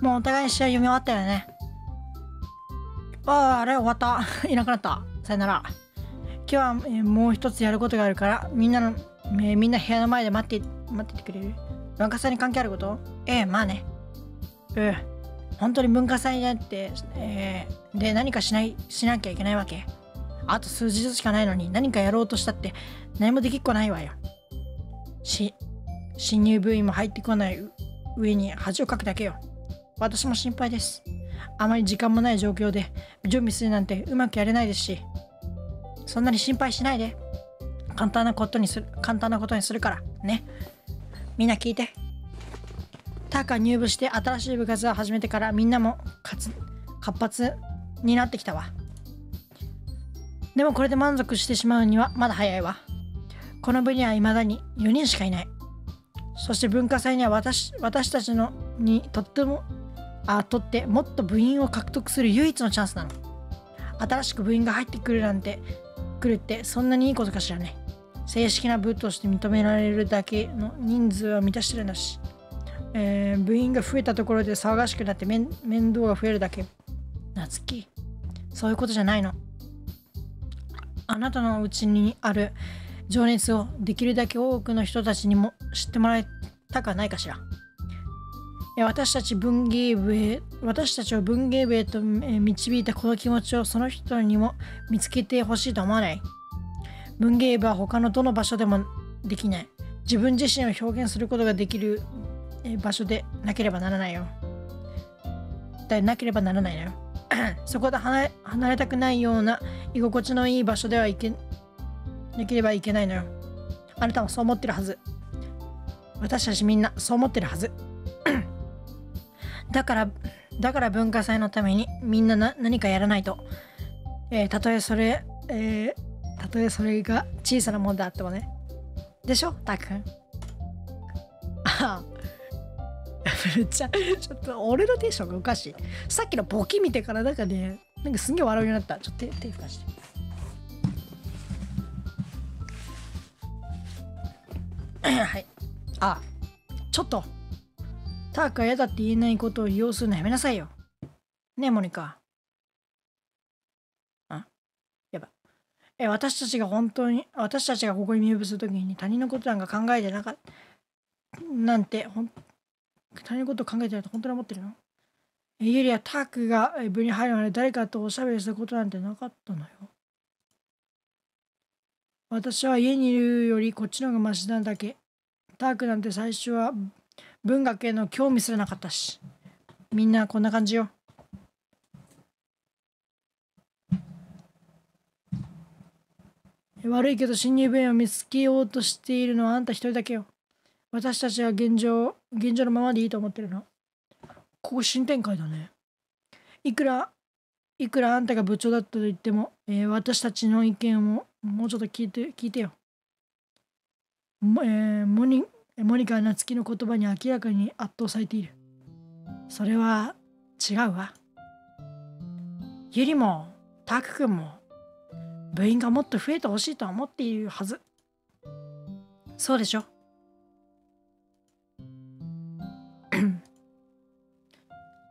もうお互い試合読み終わったよね。あああれ終わった。いなくなった。さよなら。今日は、えーもう一つやることがあるからみんなの、えーみんな部屋の前で待って待っててくれる？文化祭に関係あること？ええまあね。うん。本当に文化祭だって、えーで何かしないしなきゃいけないわけ。あと数日しかないのに何かやろうとしたって何もできっこないわよ。し新入部員も入ってこない上に恥をかくだけよ。私も心配です。あまり時間もない状況で準備するなんてうまくやれないですしそんなに心配しないで。簡単なことにする簡単なことにするからね。みんな聞いて。タカ入部して新しい部活を始めてからみんなも活活発になってきたわ。でもこれで満足してしまうにはまだ早いわ。この部には未だに4人しかいない。そして文化祭には私私たちのにとってもあとってもっと部員を獲得する唯一のチャンスなの。新しく部員が入ってくるなんて来るってそんなにいいことかしらね。正式な部として認められるだけの人数は満たしてるんだし、えー部員が増えたところで騒がしくなって面倒が増えるだけ。夏希そういうことじゃないの。あなたのうちにある情熱をできるだけ多くの人たちにも知ってもらいたくはないかしら。私たち文芸部へ私たちを文芸部へと導いたこの気持ちをその人にも見つけてほしいと思わない。文芸部は他のどの場所でもできない。自分自身を表現することができる場所でなければならないよ。でなければならないのよ。そこで離れたくないような居心地のいい場所ではいけなければいけないのよ。あなたもそう思ってるはず。私たちみんなそう思ってるはず。だからだから文化祭のためにみんな何かやらないと、えーたとえそれ、えーたとえそれが小さなものであってもね。でしょ？たくん。あ あめっちゃちょっと俺のテンションがおかしい。さっきのボキ見てからなんかねなんかすんげえ笑うようになった。ちょっと手手拭かしてはいあちょっとタークが嫌だって言えないことを利用するのやめなさいよ。ねえモニカ。あやばえ私たちが本当に私たちがここに入部するときに他人のことなんか考えてなかったなんてほん他人のことを考えてないと本当に思ってるの？ユリアタークが部に入るまで誰かとおしゃべりすることなんてなかったのよ。私は家にいるよりこっちの方がマシなんだけ。タークなんて最初は文学への興味すらなかったし。みんなこんな感じよ。悪いけど新入部員を見つけようとしているのはあんた一人だけよ。私たちは現状現状のままでいいと思ってるの。ここ新展開だね。いくらいくらあんたが部長だったと言っても、えー私たちの意見をもうちょっと聞いて聞いてよ。えーモニモニカ夏希の言葉に明らかに圧倒されている。それは違うわ。ゆりもタク君も部員がもっと増えてほしいとは思っているはず。そうでしょ。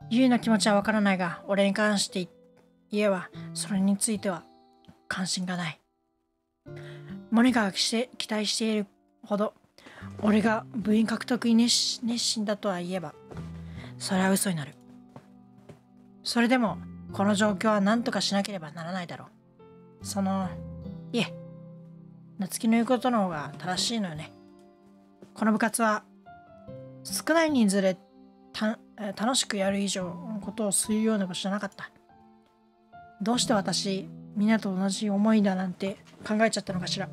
ゆりの気持ちはわからないが俺に関して言えばそれについては関心がない。モニカが期待しているほど俺が部員獲得に熱熱心だとは言えばそれは嘘になる。それでもこの状況は何とかしなければならないだろう。そのいえ夏希の言うことの方が正しいのよね。この部活は少ない人数でたえー楽しくやる以上のことをするような場所じゃなかった。どうして私みんなと同じ思いだなんて考えちゃったのかしら。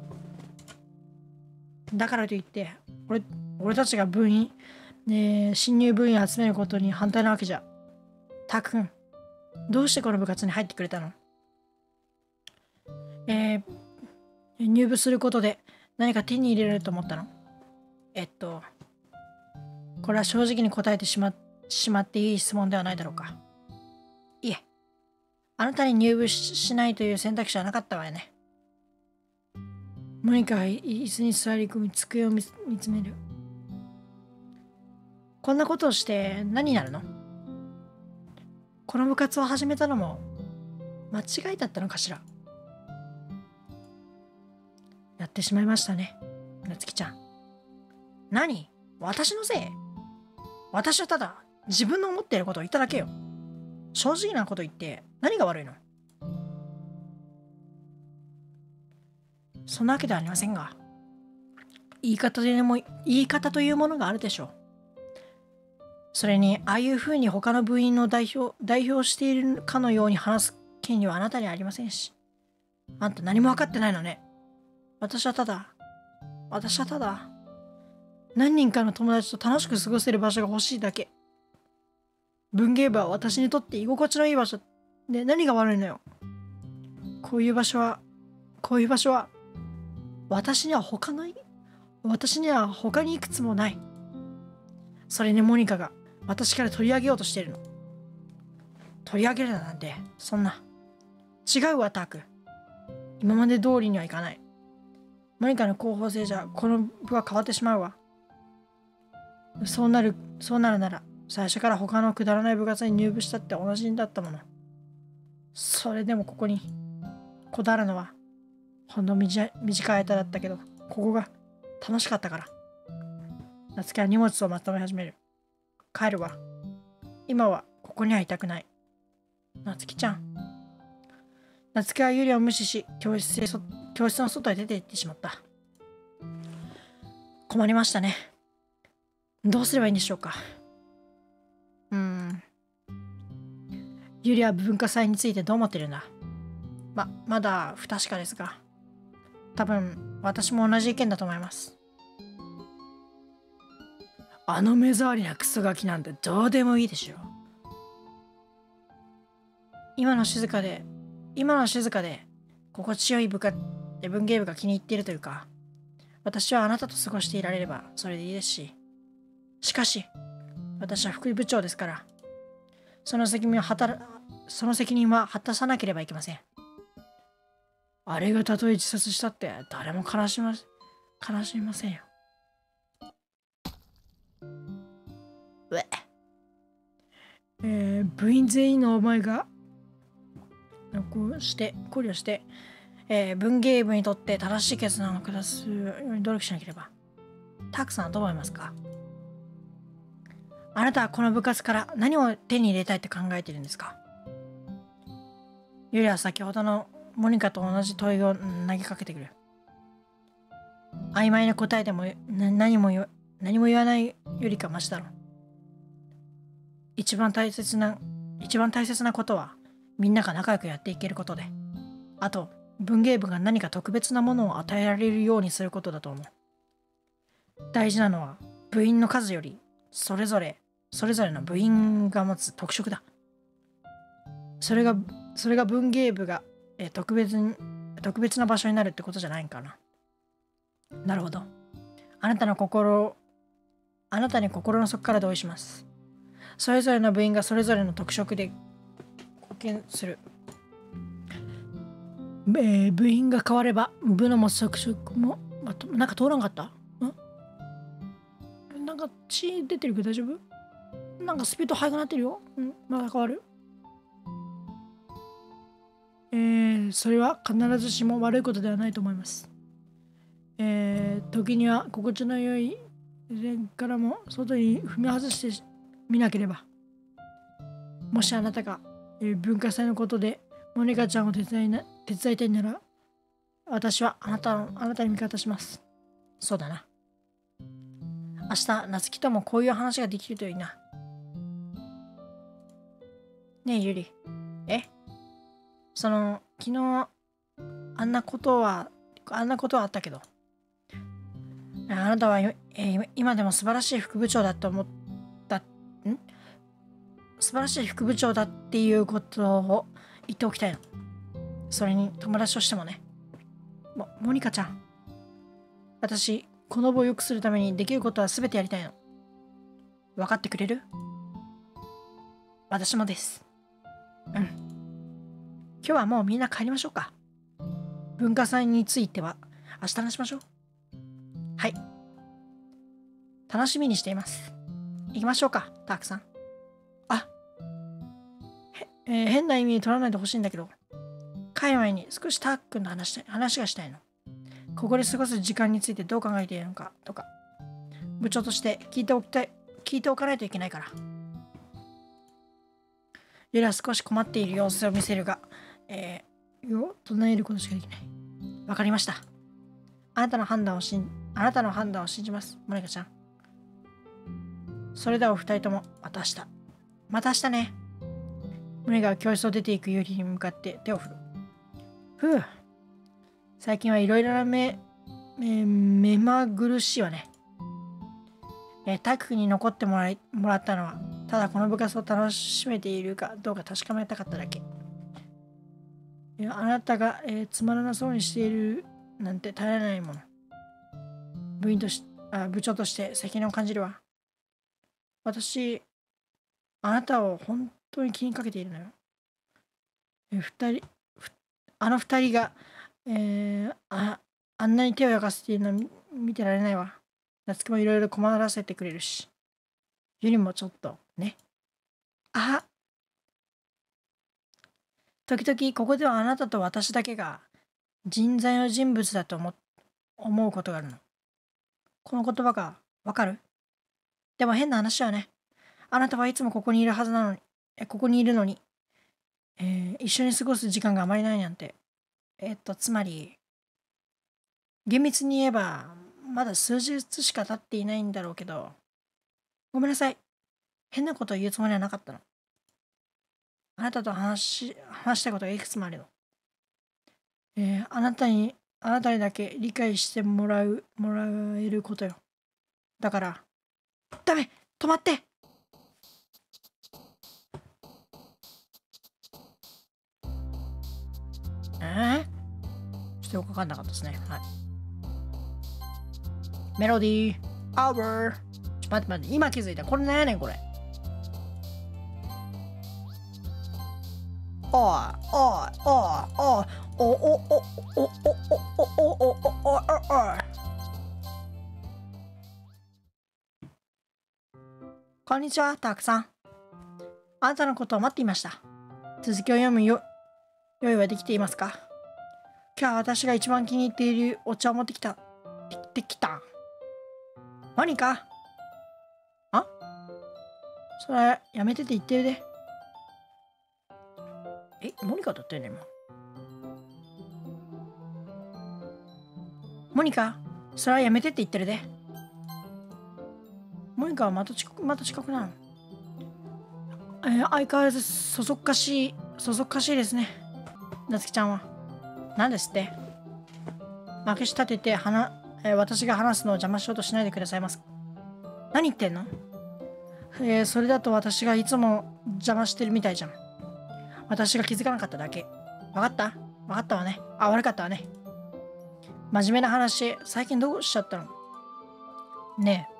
だからといって俺俺たちが部員、ね、新入部員を集めることに反対なわけじゃ。たくんどうしてこの部活に入ってくれたの？えー、入部することで何か手に入れられると思ったの？えっとこれは正直に答えてしまっしまっていい質問ではないだろうか。いえ。あなたに入部しないという選択肢はなかったわよね。モニカは椅子に座り込み机を見つめる。こんなことをして何になるの？この部活を始めたのも間違いだったのかしら？やってしまいましたねなつきちゃん。何？私のせい？私はただ自分の思っていることを言っただけよ。正直なこと言って何が悪いの？そんなわけではありませんが言い方でも言い方というものがあるでしょう。それにああいうふうに他の部員の代表代表しているかのように話す権利はあなたにありませんしあんた何も分かってないのね。私はただ私はただ何人かの友達と楽しく過ごせる場所が欲しいだけ。文芸部は私にとって居心地のいい場所で何が悪いのよ。こういう場所はこういう場所は私には他の私には他にいくつもない。それにモニカが私から取り上げようとしてるの。取り上げるなんてそんな。違うわターク。今まで通りにはいかない。モニカの候補生じゃこの部は変わってしまうわ。そうなるそうなるなら最初から他のくだらない部活に入部したって同じだったもの。それでもここにこだわるのはほんの短い間だったけどここが楽しかったから。夏希は荷物をまとめ始める。帰るわ。今はここにはいたくない。夏希ちゃん。夏希はゆりを無視し教室へ教室の外へ出て行ってしまった。困りましたね。どうすればいいんでしょうか。うん。ゆりは文化祭についてどう思ってるんだ？ままだ不確かですが。多分私も同じ意見だと思います。あの目障りなクソガキなんてどうでもいいでしょ。う今の静かで今の静かで心地よい部下文芸部が気に入っているというか私はあなたと過ごしていられればそれでいいですし。しかし私は副部長ですからその責任を働その責任は果たさなければいけません。あれがたとえ自殺したって誰も悲しま悲しみませんよ。うえ。えー、部員全員の思いがこうして考慮して、えー、文芸部にとって正しい決断を下すように努力しなければたくさんどう思いますか？あなたはこの部活から何を手に入れたいって考えてるんですか？ゆりは先ほどのモニカと同じ問いを投げかけてくる。曖昧な答えでも何も何も言わないよりかマシだろう。一番大切な、一番大切なことはみんなが仲良くやっていけることで。あと、文芸部が何か特別なものを与えられるようにすることだと思う。大事なのは部員の数よりそれぞれ、それぞれの部員が持つ特色だ。それが、それが文芸部がえ特別に特別な場所になるってことじゃないんかな。なるほど。あなたの心、あなたに心の底から同意します。それぞれの部員がそれぞれの特色で貢献する。えー、部員が変われば部の持つ特色も、ま、なんか通らんかった？ん？なんか血出てるけど大丈夫？なんかスピード速くなってるよ。うん、まだ変わる？えー、それは必ずしも悪いことではないと思います。えー、時には心地の良い前からも外に踏み外してみなければ。もしあなたが、えー、文化祭のことでモニカちゃんを手伝いな手伝いたいなら、私はあなたのあなたに味方します。そうだな。明日、夏希ともこういう話ができるといいな。ねえ、ゆり。え？その昨日あんなことはあんなことはあったけどあなたは、えー今でも素晴らしい副部長だと思った、ん？素晴らしい副部長だっていうことを言っておきたいの。それに友達としてもね。も、モニカちゃん。私、この部を良くするためにできることは全てやりたいの。分かってくれる？私もです。うん。今日はもうみんな帰りましょうか。文化祭については明日話しましょう。はい。楽しみにしています。行きましょうか、たくさん。あへ、えー変な意味に取らないでほしいんだけど、帰る前に少しタックンの話した話がしたいの。ここで過ごす時間についてどう考えているのかとか、部長として聞いておきたい、聞いておかないといけないから。ゆら少し困っている様子を見せるが、えー、よ、唱えることしかできない。わかりました。あなたの判断を信あなたの判断を信じます、モニカちゃん。それではお二人ともまた明日。また明日ね。胸が教室を出ていくユリに向かって手を振る。ふう。最近はいろいろな目、目、目まぐるしいわね。えー、体育に残ってもらいもらったのは、ただこの部活を楽しめているかどうか確かめたかっただけ。いやあなたが、えーつまらなそうにしているなんて耐えられないもの。部員としあ部長として責任を感じるわ。私、あなたを本当に気にかけているのよ。え二人、あの二人が、えーあ、あんなに手を焼かせているの見てられないわ。夏希もいろいろ困らせてくれるし。ゆりもちょっと、ね。あ時々ここではあなたと私だけが人材の人物だと思思うことがあるの。この言葉がわかる？でも変な話はね。あなたはいつもここにいるはずなのに、えここにいるのに、えー一緒に過ごす時間があまりないなんて。えっと、つまり、厳密に言えば、まだ数日しか経っていないんだろうけど、ごめんなさい。変なことを言うつもりはなかったの。あなたと話し、話したことがいくつもあるの。えーあなたに、あなたにだけ理解してもらう、もらえることよ。だから、ダメ止まってえー、ちょっとよくわかんなかったですね。はい。メロディー、アワー。待って待って、今気づいた。これなんやねん、これ。おい、おい、おい、おい、お、お、お、お、お、お、お、お、お、お、お、お、おい。こんにちは、たくさん。あなたのことを待っていました。続きを読むよ、用意はできていますか今日は私が一番気に入っているお茶を持ってきた。でできた。何かそれ、やめてって言ってるで。え、モニカだったよね、今。モニカ、それはやめてって言ってるで。モニカはまた遅刻、また遅刻なの？えー相変わらずそそっかしい、そそっかしいですね。なつきちゃんは。何ですってまくし立てて話、えー私が話すのを邪魔しようとしないでくださいます。何言ってんの？えーそれだと私がいつも邪魔してるみたいじゃん。私が気づかなかっただけ。わかった？わかったわね。あ、悪かったわね。真面目な話、最近どうしちゃったの？ねえ、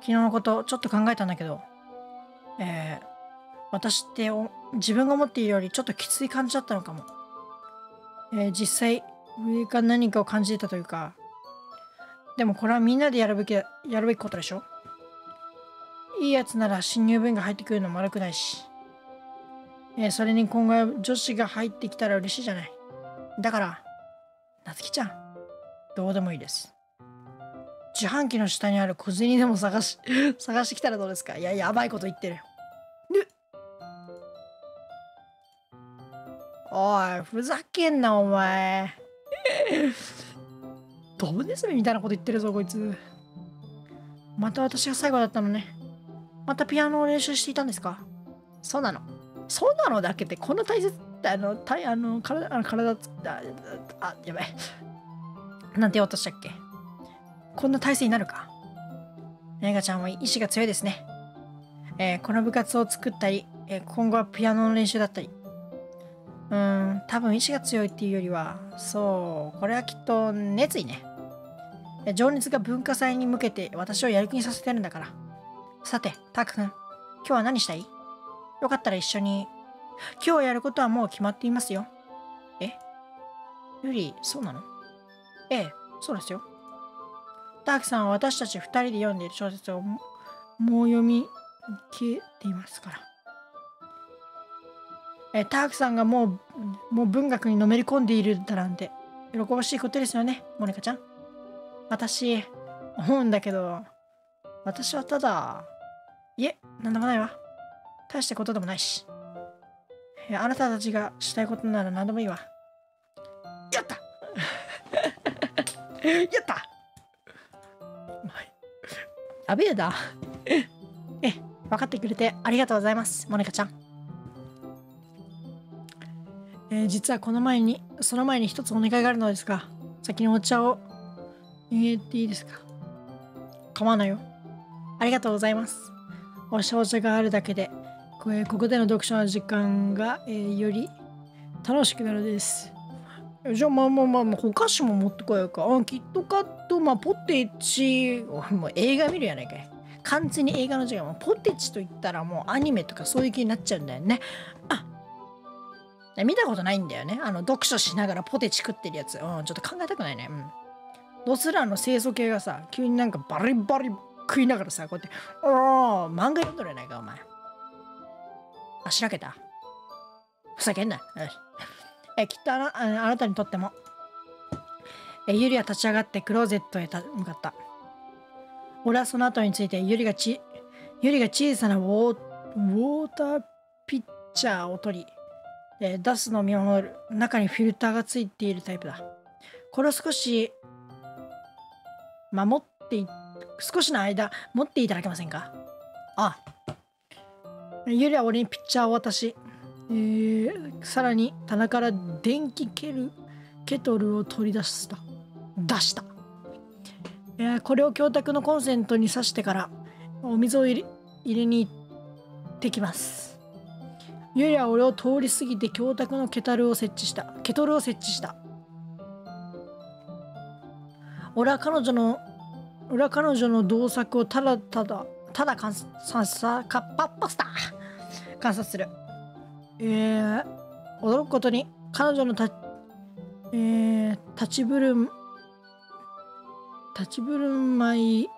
昨日のことちょっと考えたんだけど、えー、私って自分が思っているよりちょっときつい感じだったのかも。えー実際上が何かを感じてたというかでもこれはみんなでやるべきやるべきことでしょ？いいやつなら新入部員が入ってくるのも悪くないし、えーそれに今後女子が入ってきたら嬉しいじゃない。だからなつきちゃんどうでもいいです。自販機の下にある小銭でも探し 探してきたらどうですか？いややばいこと言ってる。ぬおいふざけんなお前。ドブネズミみたいなこと言ってるぞこいつ。また私が最後だったのね。またピアノを練習していたんですか？そうなのそうなのだけってこんな大切あの体あの体あの体つああやばいなんて言おうとしたっけ？こんな体制になるか？メガちゃんは意志が強いですね。えーこの部活を作ったり、えー今後はピアノの練習だったり。うーん、多分意志が強いっていうよりは、そう、これはきっと熱意ね。えー情熱が文化祭に向けて私をやる気にさせてるんだから。さて、タク君、今日は何したい？よかったら一緒に。今日やることはもう決まっていますよ。え？ゆり、そうなの？ええ、そうですよ。タークさんは私たち二人で読んでいる小説をもう読み消えていますから。えタークさんがもうもう文学にのめり込んでいるだなんて喜ばしいことですよね、モニカちゃん。私、思うんだけど、私はただ、いえ、なんでもないわ。大したことでもないし。あなたたちがしたいことなら何でもいいわ。やった やったはい。やべ えだ。え、分かってくれてありがとうございます、モニカちゃん。えー実はこの前に、その前に一つお願いがあるのですが、先にお茶を入れていいですか？構わないよ。ありがとうございます。お茶お茶があるだけで、ここでの読書の時間が、えーより楽しくなるです。じゃあまあまあまあ、まあ、お菓子も持ってこようか。あキットカット、まあポテチ、もう映画見るやないかい。完全に映画の時間もポテチと言ったらもうアニメとかそういう気になっちゃうんだよね。あ見たことないんだよね。あの読書しながらポテチ食ってるやつ。うん、ちょっと考えたくないね。うん。どうする？あの清楚系がさ、急になんかバリバリ食いながらさ、こうやって、おー、漫画読んどるやないか、お前。あ、しらけた。ふざけんな。よえ、きっとあなあなたにとっても。え、ゆりは立ち上がってクローゼットへた向かった。俺はその後についてゆりがち、ゆりが小さなウォーウォーターピッチャーを取り、え出すのを見守る。中にフィルターがついているタイプだ。これを少し守っていっ、少しの間持っていただけませんか？あゆりは俺にピッチャーを渡し、えーさらに棚から電気ケルケトルを取り出した。出した。えーこれを教卓のコンセントに挿してからお水を入れ入れに行ってきます。ゆりは俺を通り過ぎて教卓のケタルを設置した。ケトルを設置した。俺は彼女の俺は彼女の動作をただただただ観察さかっぱっぱスター観察する。えー、驚くことに彼女のた、えー、立ち振る立ち振る舞い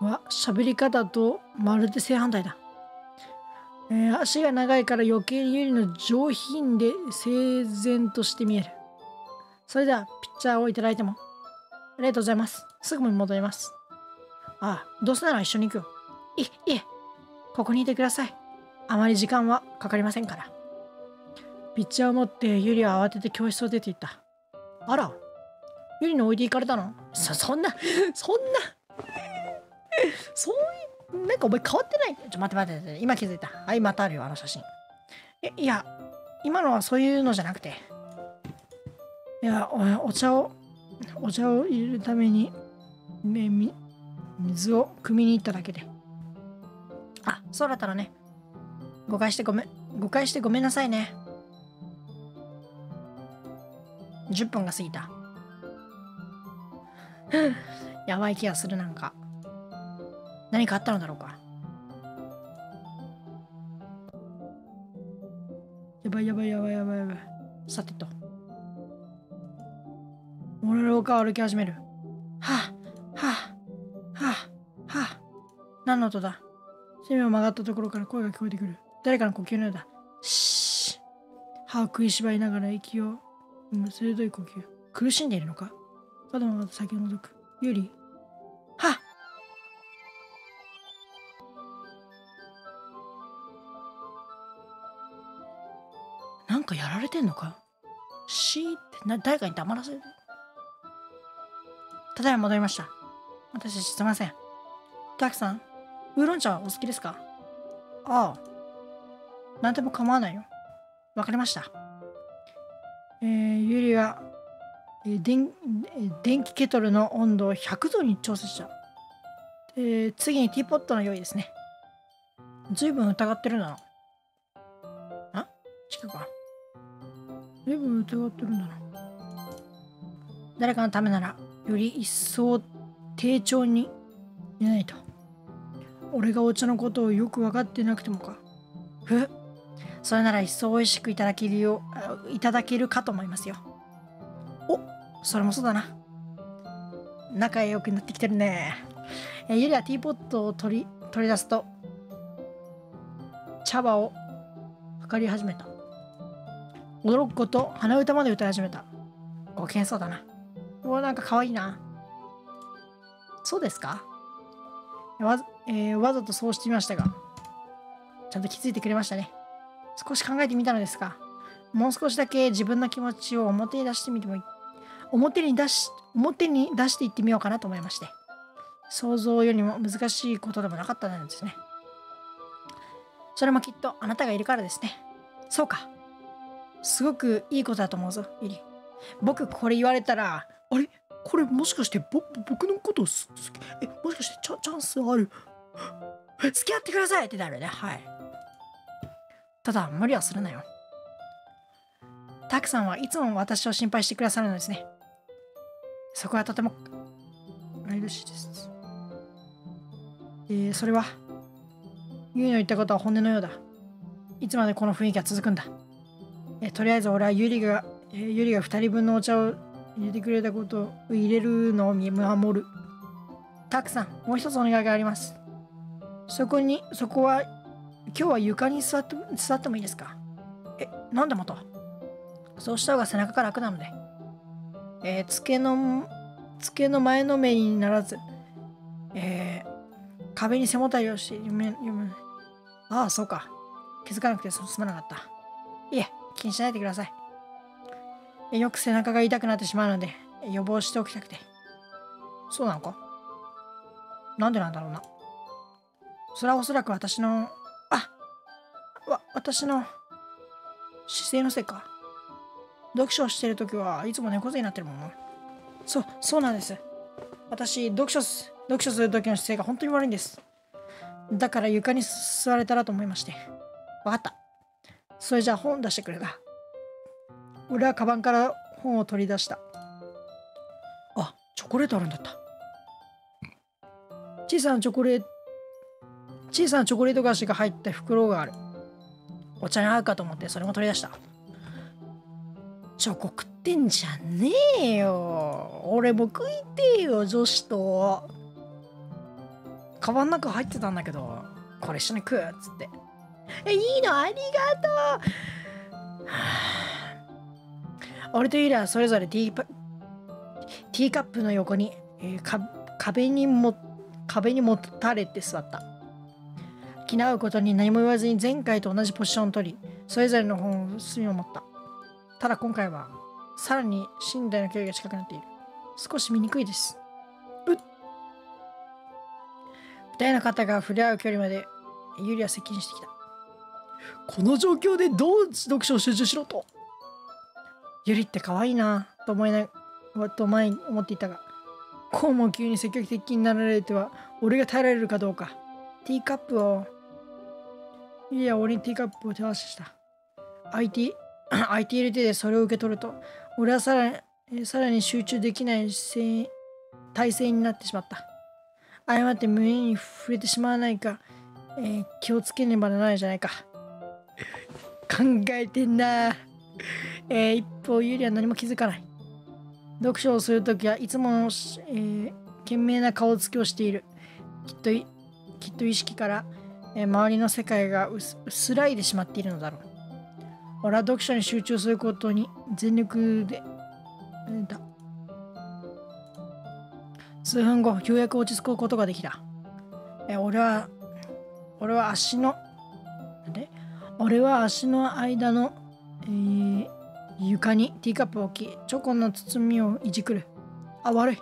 は喋り方とまるで正反対だ。えー足が長いから余計にゆりの上品で整然として見える。それではピッチャーをいただいても。ありがとうございます。すぐに戻ります。ああ、どうせなら一緒に行くよ。い、いえ、ここにいてください。あまり時間はかかりませんから。ピッチャーを持ってユリは慌てて教室を出て行った。あら、ユリの置いて行かれたの？そ、そんな、そんな、そういう、なんかお前変わってない？ちょ、待って待って待って、今気づいた。はい、またあるよ、あの写真。え、いや、今のはそういうのじゃなくて。いや、おお茶を、お茶を入れるために、めみ水を汲みに行っただけで。あ、そうだったのね。誤解してごめん、誤解してごめんなさいね。10分が過ぎた。やばい気がするなんか。何かあったのだろうか。やばいやばいやばいやばいやばい。さてと。俺の廊下を歩き始める。はあ、何の音だ？隅を曲がったところから声が聞こえてくる。誰かの呼吸のようだ。し歯を食いしばりながら息を生む鋭い呼吸。苦しんでいるのか？角の先を覗く。ユリはっなんかやられてんのか？シーってな誰かに黙らせるただいま戻りました。私すいません。タクさん、ウーロン茶はお好きですか？ああ。なんでも構わないよ。わかりました。えー、ゆりは、えー電え電気ケトルの温度を100度に調節した。えー次にティーポットの用意ですね。ずいぶん疑ってるな。あ違うか。ずいぶん疑ってるんだな。誰かのためなら、より一層丁重にいないと。俺がお茶のことをよく分かってなくてもか？ふ？それなら一層美味しくいただけるよいただけるかと思いますよ。おそれもそうだな。仲良くなってきてるね。えーゆりはティーポットを取り取り出すと、茶葉を測り始めた。驚くこと鼻歌まで歌い始めた。ご機嫌そうだな。うわ、なんか可愛いな。そうですか？わ,、えーわざとそうしてみましたが、ちゃんと気づいてくれましたね。少し考えてみたのですが、もう少しだけ自分の気持ちを表に出してみてもいい。表に出し、表に出していってみようかなと思いまして。想像よりも難しいことでもなかったんですね。それもきっとあなたがいるからですね。そうか。すごくいいことだと思うぞ、ユリ。僕これ言われたら、あれ？これもしかして僕のことすすえもしかしてチャチャンスある 付き合ってくださいってなるね。はい。ただ、無理はするなよ。たくさんはいつも私を心配してくださるのですね。そこはとても、嬉しいです。えー、それは、ユイの言ったことは本音のようだ。いつまでこの雰囲気が続くんだ。えーとりあえず俺はユリが、えーユリが2人分のお茶を入れてくれたことを入れるのを見守る。たくさん、もう一つお願いがあります。そこに、そこは、今日は床に座って座ってもいいですか？え、なんでまたそうした方が背中が楽なので。えー、付けの、付けの前のめりにならず、えー壁に背もたれをして読め、読め、ああ、そうか。気づかなくてすまなかった。いえ、気にしないでください。えよく背中が痛くなってしまうので、予防しておきたくて。そうなのか？なんでなんだろうな。それはおそらく私の、あわ、私の姿勢のせいか。読書をしてるときはいつも猫背になってるもんな。そう、そうなんです。私、読書す、読書するときの姿勢が本当に悪いんです。だから床に座れたらと思いまして。わかった。それじゃあ本出してくれた。俺はカバンから本を取り出した。あチョコレートあるんだった小さなチョコレート、小さなチョコレート菓子が入った袋がある。お茶に合うかと思ってそれも取り出した。チョコ食ってんじゃねえよ。俺も食いてえよ、女子と。カバンの中入ってたんだけど、これ一緒に食うっつって。え、いいの？ありがとう。は あ俺とユリはそれぞれティーパティーカップの横に、えーか壁にも壁にもたれて座った気うことに何も言わずに前回と同じポジションを取りそれぞれの本を隅を持った。ただ今回はさらに寝台の距離が近くなっている。少し見にくいです。うっ。二人の肩が触れ合う距離までユリは接近してきた。この状況でどう読書を集中しろと。ユリって可愛いなと思いなと前に思っていたがこうも急に積極的になられては俺が耐えられるかどうか。ティーカップをユリは俺にティーカップを手渡しした。相手相手入れてでそれを受け取ると。俺はさらにさらに集中できない体勢になってしまった。誤って胸に触れてしまわないか、えー気をつけねばならないじゃないか。考えてんな。えー一方ユリは何も気づかない。読書をするときはいつもの、えー懸命な顔つきをしている。きっときっと意識から、え周りの世界が薄らいでしまっているのだろう。俺は読書に集中することに全力でだ。数分後ようやく落ち着くことができた、え俺は俺は足のなんで？俺は足の間の、えー床にティーカップを置きチョコの包みをいじくる。あ悪い。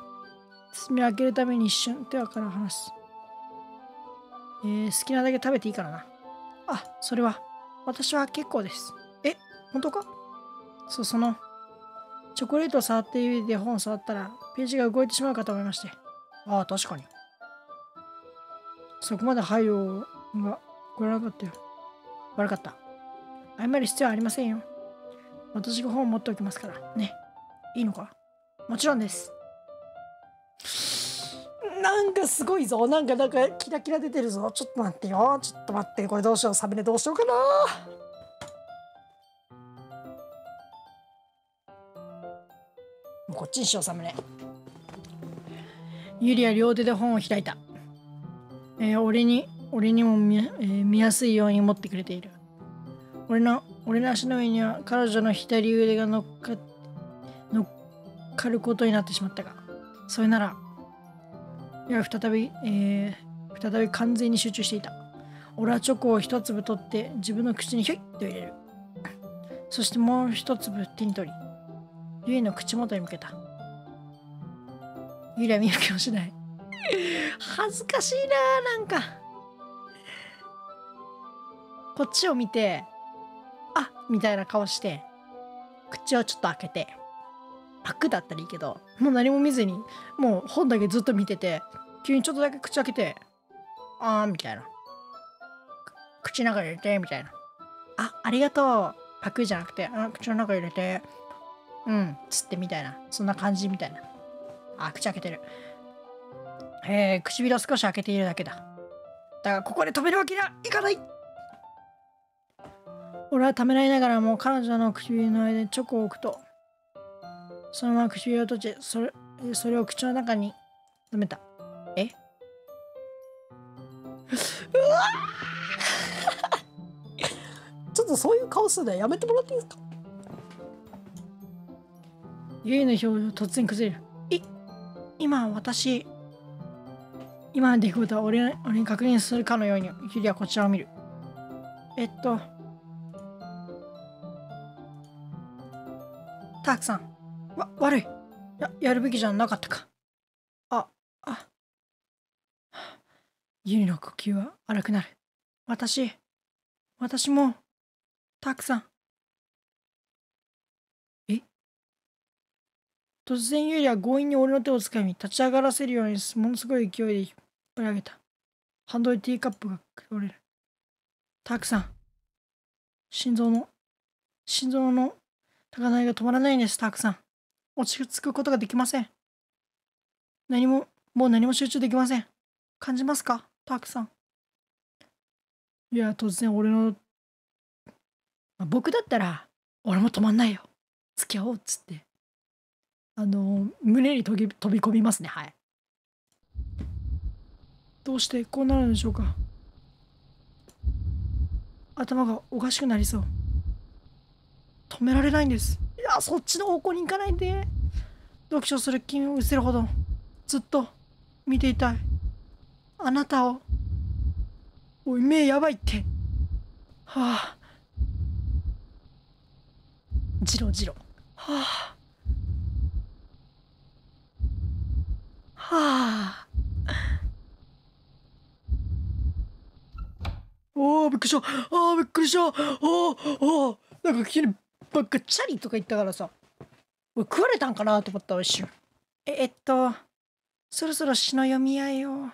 包みを開けるために一瞬手から離す。えー好きなだけ食べていいからな。あそれは私は結構です。え本当か？そうそのチョコレートを触って指で本を触ったらページが動いてしまうかと思いまして。ああ確かに。そこまで配慮が来らなかったよ。悪かった。謝る必要はありませんよ。私が本を持っておきますから。ね。いいのか？もちろんです。なんかすごいぞ。なんかなんかキラキラ出てるぞ。ちょっと待ってよ。ちょっと待って。これどうしよう。サムネどうしようかな。もうこっちにしようサムネ。ユリは両手で本を開いた、えー俺に俺にも見,、えー見やすいように持ってくれている。俺の俺の足の上には彼女の左腕が乗っか乗っかることになってしまったがそれならや再び、えー再び完全に集中していた。俺はチョコを一粒取って自分の口にひょいっと入れる。そしてもう一粒手に取りゆいの口元に向けた。ゆりは見る気もしない。恥ずかしいななんか。こっちを見てあみたいな顔して口をちょっと開けて。パクだったらいいけどもう何も見ずにもう本だけずっと見てて急にちょっとだけ口開けてあーみたいな。口の中入れてみたいな。あありがとう。パクじゃなくてあ口の中入れてうんつってみたいな。そんな感じみたいな。あ口開けてる。えー、唇を少し開けているだけだ。だからここで止めるわけにはいかない。俺はためらいながらも彼女の唇の間にチョコを置くとそのまま唇を閉じそれそれを口の中に飲めた。え？ちょっとそういう顔するのやめてもらっていいですか？ゆいの表情突然崩れる。い今私今の出来事は俺俺に確認するかのようにゆりはこちらを見る。えっとたくさんわ悪い。ややるべきじゃなかったかああゆりの呼吸は荒くなる。私私もたくさん。え？突然ユリは強引に俺の手をつかみ立ち上がらせるようにものすごい勢いで引っ張り上げた。ハンドルティーカップが折れるたくさん。心臓の心臓の高鳴りが止まらないんです。たくさん。落ち着くことができません。何ももう何も集中できません。感じますか？たくさん。いや突然俺の、まあ僕だったら俺も止まんないよ。付き合おうっつって。あの胸に飛び飛び込みますねはい。どうしてこうなるんでしょうか。頭がおかしくなりそう。止められないんです。いやそっちの方向に行かないで。読書する君を失せるほど。ずっと見ていたい。あなたをおい目やばいってはあジロジロはあはあ。おおびっくりした。ああびっくりした。あああなんか急にばっかチャリとか言ったからさ。俺食われたんかなと思った一瞬。ええっとそろそろ詩の読み合いを。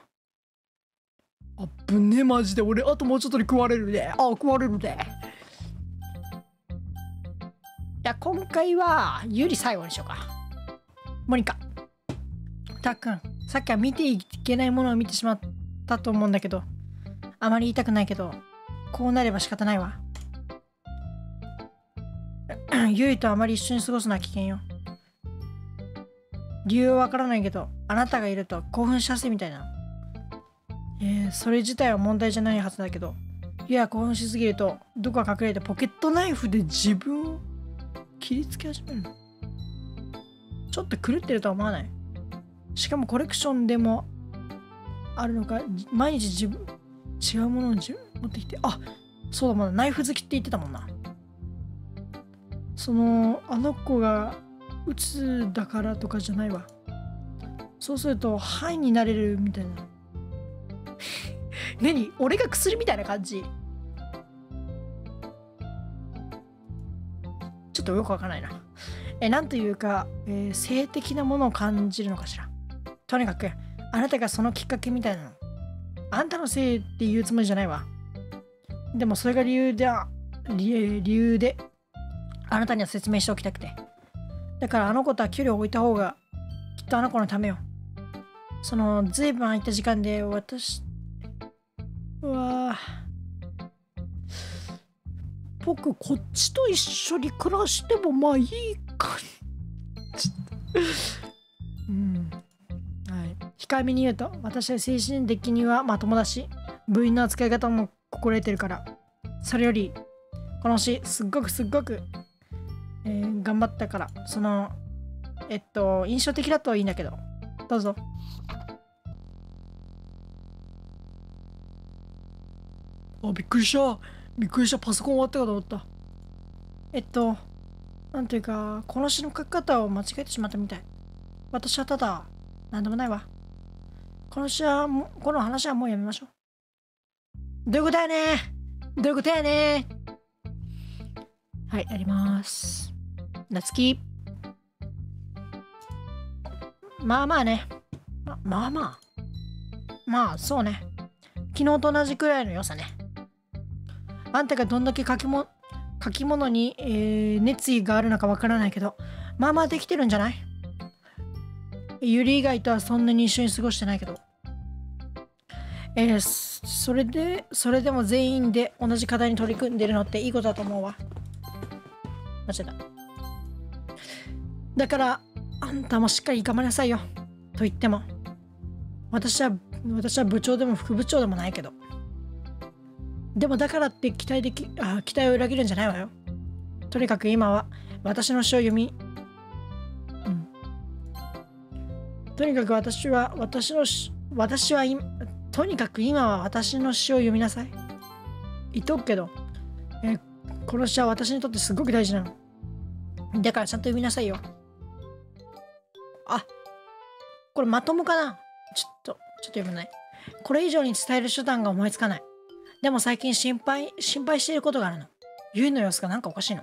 あぶねマジで。俺あともうちょっとで食われるで。あ食われるで。いや今回はゆり最後にしようか。モニカ。たっくんさっきは見ていけないものを見てしまったと思うんだけどあまり言いたくないけどこうなれば仕方ないわ。ゆいとあまり一緒に過ごすのは危険よ。理由はわからないけどあなたがいると興奮しやすいみたいな。えー、それ自体は問題じゃないはずだけど。いは興奮しすぎるとどこか隠れてポケットナイフで自分を切りつけ始めるの。ちょっと狂ってるとは思わない。しかもコレクションでもあるのか？毎日自分違うものを自分持ってきてあそうだまだナイフ好きって言ってたもんな。そのあの子が鬱だからとかじゃないわ。そうするとハイになれるみたいな。何？俺が薬みたいな感じ。ちょっとよくわかんないな。えなんというか、えー性的なものを感じるのかしら？とにかくあなたがそのきっかけみたいなの。あんたのせいって言うつもりじゃないわ。でもそれが理由で理理由であなたには説明しておきたくて。だからあの子とは距離を置いた方がきっとあの子のためよ。そのずいぶん空いた時間で私うわ僕こっちと一緒に暮らしてもまあいいかうん。はい。控えめに言うと私は精神的にはまともだし部員の扱い方も心得てるからそれよりこの詩すっごくすっごく、えー頑張ったからそのえっと印象的だといいんだけどどうぞ。あびっくりした。びっくりした。パソコン終わったかと思った。えっとなんていうかこの詩の書き方を間違えてしまったみたい。私はただなんでもないわ。この詩はこの話はもうやめましょう。どういうことやねどういうことやねはいやります。夏希。まあまあね。ままあまあ。まあそうね。昨日と同じくらいの良さねあんたがどんだけ書きも書き物に、えー熱意があるのかわからないけどまあまあできてるんじゃない？ゆり以外とはそんなに一緒に過ごしてないけど。えーそれでそれでも全員で同じ課題に取り組んでるのっていいことだと思うわ。間違えた。だからあんたもしっかり頑張りなさいよ。と言っても私は私は部長でも副部長でもないけど。でもだからって期待できあ期待を裏切るんじゃないわよ。とにかく今は私の詩を読みうん。とにかく私は私の詩私は今とにかく今は私の詩を読みなさい。言っとくけど、えーこの詩は私にとってすごく大事なの。だからちゃんと読みなさいよ。あこれまともかな？ちょっとちょっと読めない。これ以上に伝える手段が思いつかない。でも最近心配心配していることがあるの。ゆいの様子がなんかおかしいの。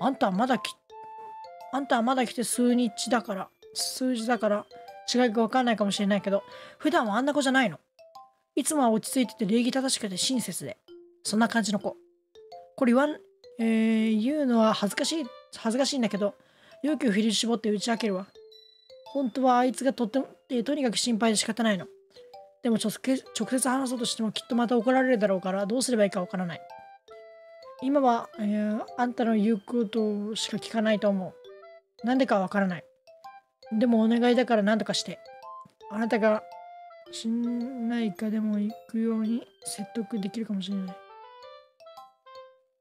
あんたはまだきあんたはまだ来て数日だから数字だから違いが分かんないかもしれないけど普段はあんな子じゃないの。いつもは落ち着いてて礼儀正しくて親切でそんな感じの子。これ言わん、えー言うのは恥ずかしい恥ずかしいんだけど勇気を振り絞って打ち明けるわ。本当はあいつがとっても、えーとにかく心配で仕方ないの。でも直接話そうとしてもきっとまた怒られるだろうからどうすればいいかわからない。今は、えーあんたの言うことしか聞かないと思う。なんでかわからない。でもお願いだから何とかして。あなたが信頼かでも行くように説得できるかもしれない。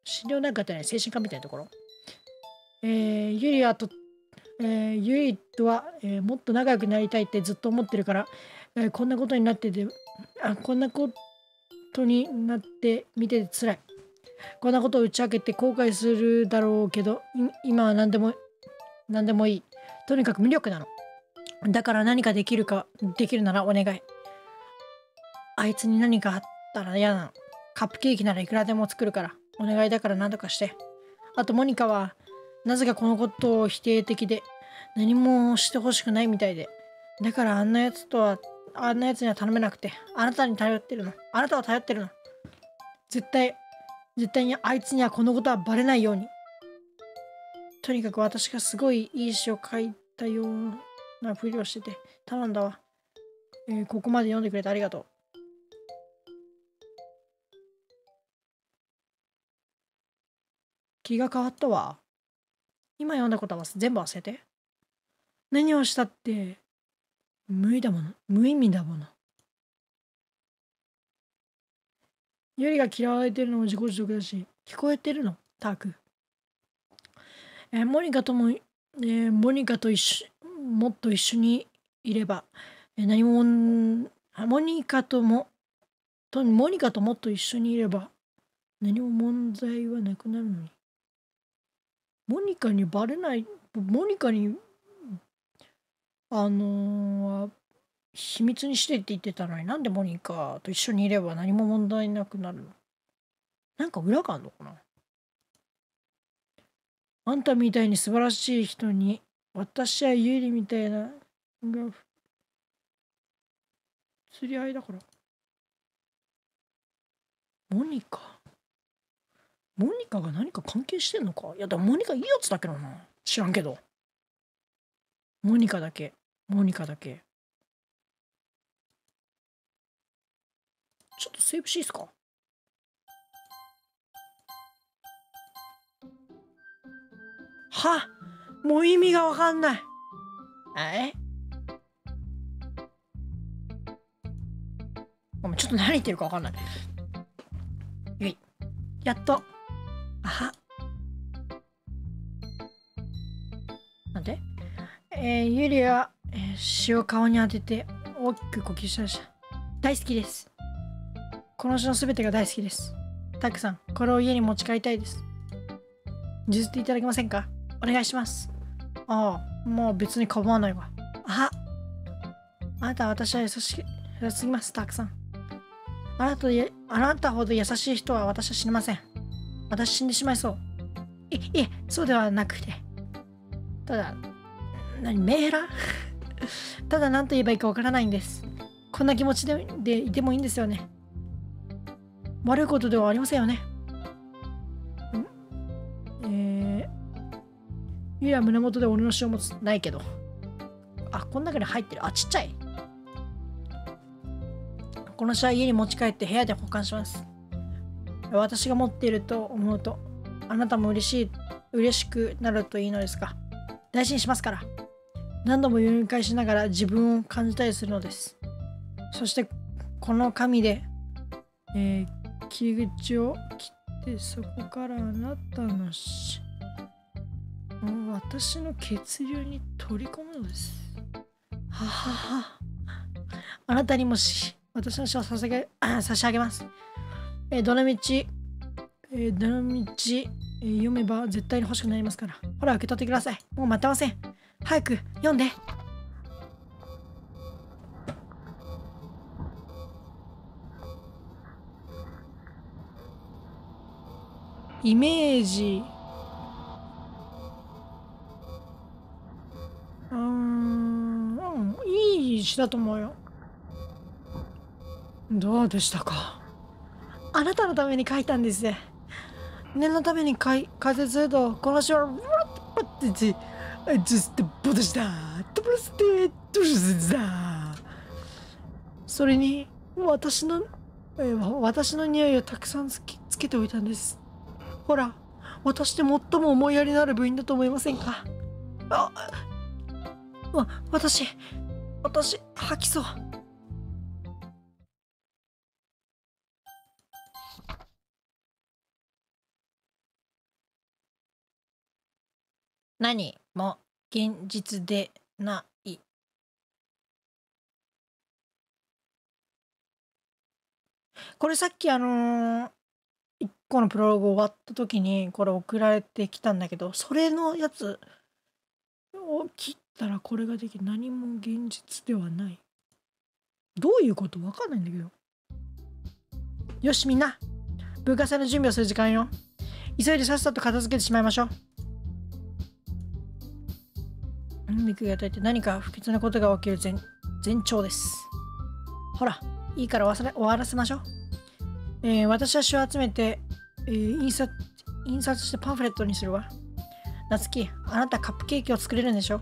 心療内科ってね精神科みたいなところ。えー、ゆりはと、えー、ゆりとは、えーもっと仲良くなりたいってずっと思ってるから、えーこんなことになっててあこんなことになって見てて辛い。こんなことを打ち明けて後悔するだろうけど今は何でも何でもいい。とにかく無力なの。だから何かできるかできるならお願い。あいつに何かあったら嫌なの。カップケーキならいくらでも作るからお願いだから何とかして。あとモニカはなぜかこのことを否定的で何もしてほしくないみたいで。だからあんなやつとはあんなやつには頼めなくてあなたに頼ってるの。あなたは頼ってるの。絶対絶対にあいつにはこのことはバレないように。とにかく私がすごいいい詩を書いたようなふりをしてて頼んだわ、えーここまで読んでくれてありがとう。気が変わったわ。今読んだことは全部忘れて。何をしたって無意だもの。無意味だもの。ユリが嫌われてるのも自己自得だし聞こえてるの？タークえモニカとも、えーモニカと一緒もっと一緒にいれば、えー何もモニカともとモニカともっと一緒にいれば何も問題はなくなるのに。モニカにバレないモニカにあのー秘密にしてって言ってたのになんでモニカと一緒にいれば何も問題なくなるの？なんか裏があるのかな？あんたみたいに素晴らしい人に私はユリみたいな釣り合いだから。モニカ？モニカが何か関係してんのか？いやでもモニカいいやつだけどな。知らんけど。モニカだけ。モニカだけ。ちょっとセーブしいっすか？はもう意味がわかんない。え？ごめんちょっと何言ってるかわかんない。よい。やっと。あは。なんでえー、ユリは、えー、塩顔に当てて大きく呼吸しました。大好きです。この詩の全てが大好きです。たくさんこれを家に持ち帰りたいです。譲っていただけませんか？お願いします。ああもう別に構わないわ。ああなたは私は優し優しすぎます。たくさん。あなたあなたほど優しい人は私は死ねません。私死んでしまいそう。いいえそうではなくて。ただ何メーラただ何と言えばいいかわからないんです。こんな気持ちででいてもいいんですよね。悪いことではありませんよね。えー、いや胸元で俺の詩を持つないけど。あこの中に入ってる。あちっちゃい。この詩は家に持ち帰って部屋で保管します。私が持っていると思うとあなたも嬉しい嬉しくなるといいのですが大事にしますから。何度も読み返しながら自分を感じたりするのですそしてこの紙で、えー、切り口を切ってそこからあなたのし私の血流に取り込むのですはははあなたにもし私の詩を差し上げ 差し上げますえー、どのみち、えー、どのみち、えー、読めば絶対に欲しくなりますから。ほら、受け取ってください。もう待ってません。早く読んで。イメージ。うん、うん、いい詩だと思うよ。どうでしたか？あなたのために書いたんです。念のために解説すると、この詩は、それに、私の、えー、私の匂いをたくさんつけつけておいたんです。ほら、私で最も思いやりのある部員だと思いませんか？あ、わ、私、私、吐きそう。何？も現実でない。これさっきあのー、1個のプロローグ終わった時にこれ送られてきたんだけどそれのやつを切ったらこれができる何も現実ではない。どういうことわかんないんだけど。よしみんな文化祭の準備をする時間よ。急いでさっさと片付けてしまいましょう。ミクが与えて何か不吉なことが起きる前前兆です。ほら、いいから終わらせましょう。えー、私は詩を集めて、えー、印刷印刷してパンフレットにするわ。夏希、あなたカップケーキを作れるんでしょ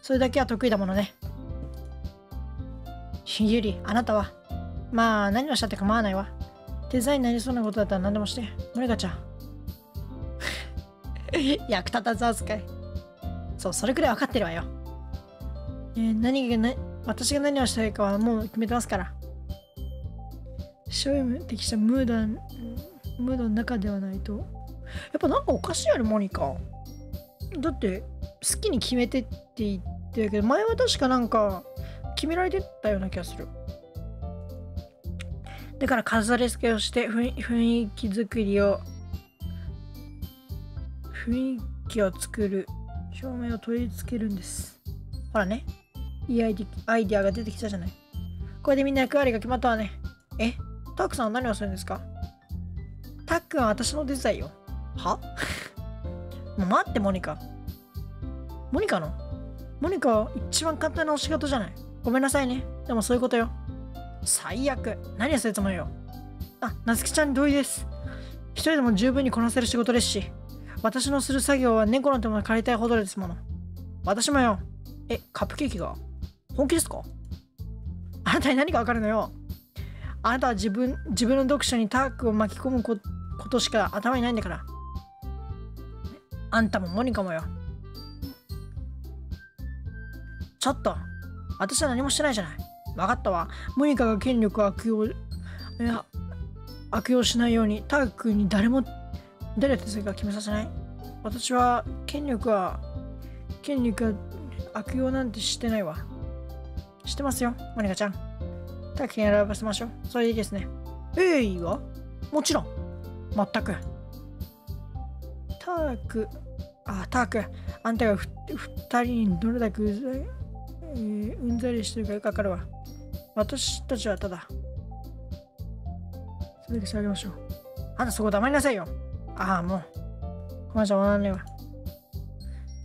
それだけは得意だものね。ゆり、あなたはまあ何をしたって構わないわ。デザインになりそうなことだったら何でもして。モリカちゃん。役立たず扱い。そう、それくらい分かってるわよ。えー、何がな、私が何をしたいかはもう決めてますから。勝利適したムード、ムードの中ではないと。やっぱなんかおかしいよね、モニカ。だって、好きに決めてって言ってるけど、前は確かなんか、決められてたような気がする。だから飾り付けをして雰囲気作りを雰囲気を作る照明を取り付けるんです。ほらね。いいアイデア。イデアが出てきたじゃない。これでみんな役割が決まったわね。え？タックさんは何をするんですか？タックは私のデザインよ。は？もう待ってモニカ。モニカの？モニカは一番簡単なお仕事じゃない。ごめんなさいね。でもそういうことよ。最悪。何をするつもりよ。あなつきちゃんに同意です。一人でも十分にこなせる仕事ですし私のする作業は猫の手も借りたいほどですもの。私もよ。えカップケーキが？本気ですか？あなたに何がわかるのよ。あなたは自分自分の読書にタークを巻き込むことしか頭にないんだから。あんたもモニカもよ。ちょっと。私は何もしてないじゃない。分かったわ。モニカが権力悪用いや悪用しないようにタークに誰も誰手続きか決めさせない？私は権力は権力は悪用なんてしてないわ。知ってますよモニカちゃん。タークに選ばせましょう。それでいいですね。ええいいわもちろん。全く。ターク。あターク。あんたがふ二人にどれだけうざい、えーうんざりしてるかよくわかるわ。私たちはただ。それだけしてあげましょう。あんたそこ黙りなさいよ。ああもう。この人もなんねえわ。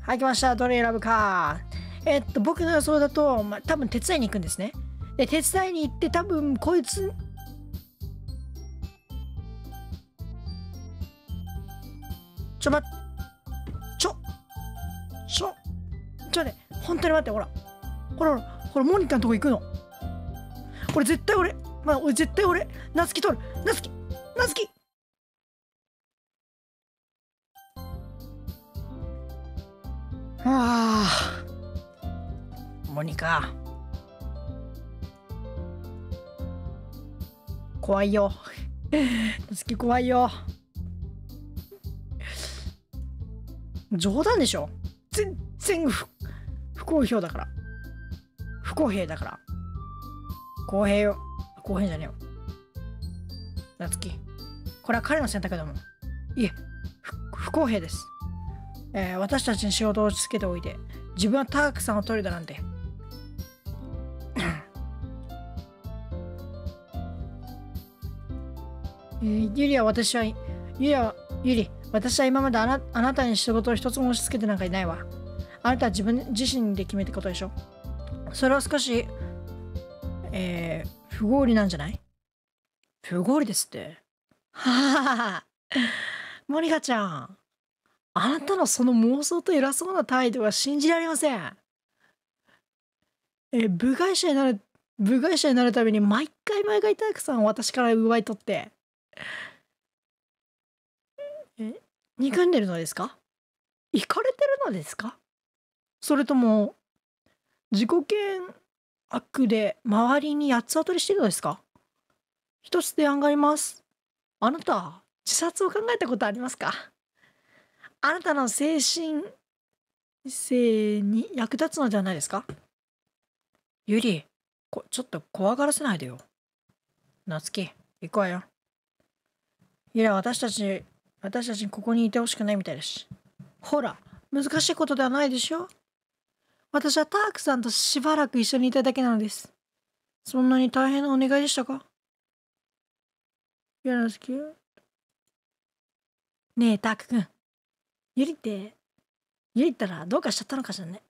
はい来ました。どれ選ぶかえっと僕の予想だと、まあ、多分手伝いに行くんですね。で手伝いに行って多分こいつちょ待っちょちょちょね本当に待ってほら。ほらほら。ほらモニカのとこ行くの。これ絶対俺まあ俺絶対俺夏希取る。夏希夏希ああ。モニカ。怖いよ。夏希怖いよ。冗談でしょ？全然不不公表だから。不公平だから。公平よ。公平じゃねえよ。夏希。これは彼の選択だもん。いえ不公平です、えー私たちに仕事を押し付けておいて自分はタークさんを取るだなんて。えーユリは私はユリはユリ私は今まであなあなたに仕事を一つも押し付けてなんかいないわ。あなたは自分自身で決めたことでしょ。それは少しえー、不合理なんじゃない？不合理ですって。はははは。モニカちゃん。あなたのその妄想と偉そうな態度は信じられません。え部外者になる部外者になるために毎回毎回たくさん私から奪い取って。え憎んでるのですか？行かれてるのですか？それとも自己嫌悪で周りに八つ当たりしてるのですか？一つ提案があります。あなた自殺を考えたことありますか？あなたの精神性に役立つのではないですか？ゆりこちょっと怖がらせないでよ。夏希行くわよ。いや私たち私たちにここにいてほしくないみたいだしほら難しいことではないでしょ？私はタークさんとしばらく一緒にいただけなのです。そんなに大変なお願いでしたか？いや夏希。ねえタークくん。ゆりってゆりったらどうかしちゃったのかしらね。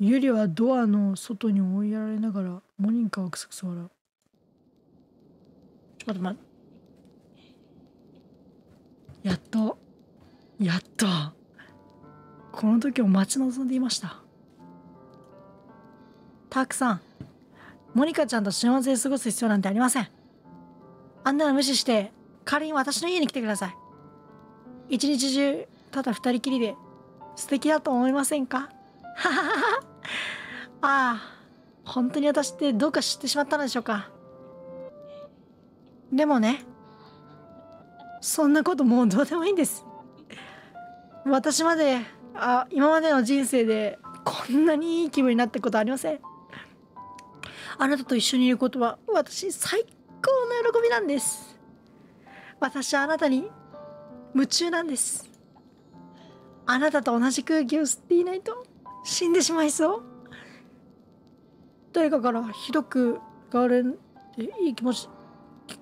ゆりはドアの外に追いやられながらモニカをクスクス笑う。ちょっと待ってやっとやっとこの時を待ち望んでいました。たくさんモニカちゃんと幸せに過ごす必要なんてありません。あんなの無視して代わりに私の家に来てください。一日中ただ二人きりで素敵だと思いませんか？ああ本当に私ってどうか知ってしまったのでしょうか？でもねそんなこともうどうでもいいんです。私まであ今までの人生でこんなにいい気分になったことありません。あなたと一緒にいることは私最高の喜びなんです。私はあなたに夢中なんです。あなたと同じ空気を吸っていないと死んでしまいそう。誰かからひどく変わるっていい気持ち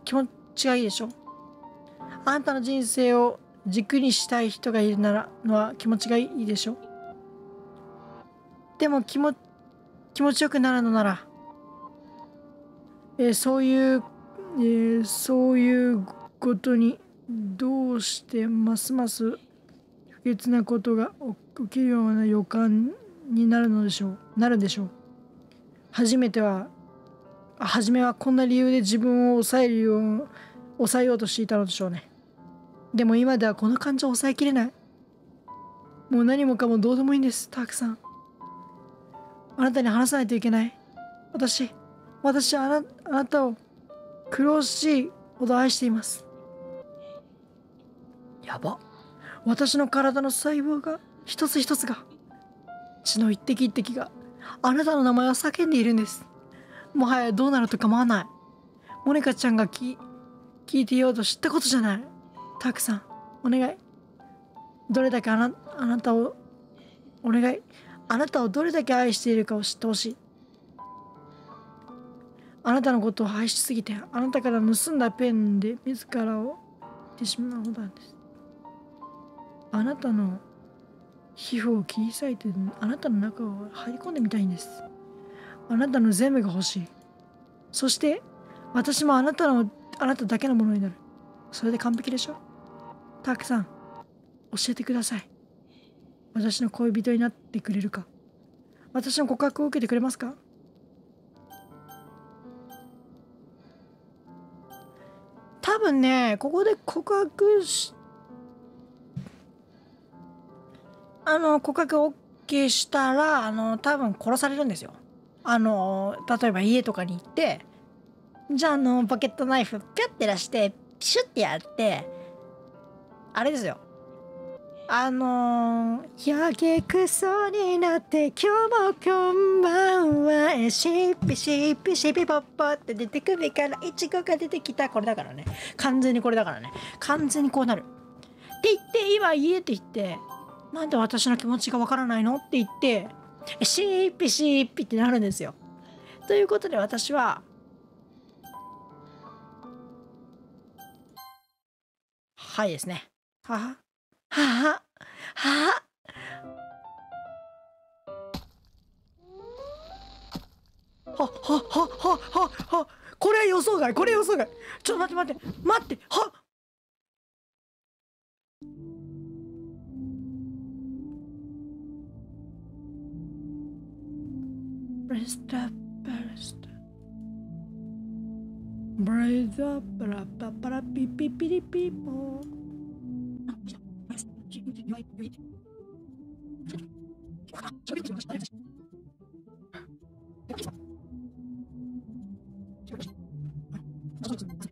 気持ちがいいでしょあなたの人生を軸にしたい人がいるならのは気持ちがいいでしょでも気も気持ちよくなるのなら、えーそういう、えーそういうことにどうしてますます不潔なことが起きるような予感になるのでしょう。なるでしょう。初めては初めはこんな理由で自分を抑えるよう抑えようとしていたのでしょうね。でも今ではこの感情を抑えきれない。もう何もかもどうでもいいんです。たくさん。あなたに話さないといけない。私私あなあなたを苦しいほど愛しています。やば。私の体の細胞が一つ一つが血の一滴一滴があなたの名前を叫んでいるんです。もはやどうなると構わない。モニカちゃんがき聞いていようと知ったことじゃない。たくさんお願い。どれだけあなあなたをお願い。あなたをどれだけ愛しているかを知ってほしい。あなたのことを愛しすぎてあなたから盗んだペンで自らを言ってしまうのなんです。あなたの皮膚を切り裂いてあなたの中を入り込んでみたいんです。あなたの全部が欲しい。そして私もあなたのあなただけのものになる。それで完璧でしょ？たくさん教えてください。私の恋人になってくれるか。私の告白を受けてくれますか？多分ねここで告白しあの告白 OK したらあの多分殺されるんですよ。あの例えば家とかに行ってじゃああのバケットナイフピュッて出してピシュッてやってあれですよ。あのー、やけくそになって今日もこんばんはシッピシッピシッピポッポって出て首からイチゴが出てきた。これだからね。完全にこれだからね。完全にこうなる。って言って今家って言ってなんで私の気持ちがわからないの？って言ってシーピシーピってなるんですよ。ということで私ははいですね。はは。はは。はは。はははははこれ予想外。これ予想外。ちょっと待って待って。待って。はブ Breathe up, breathe up. Breathe para pi pi pi pi. Thank you.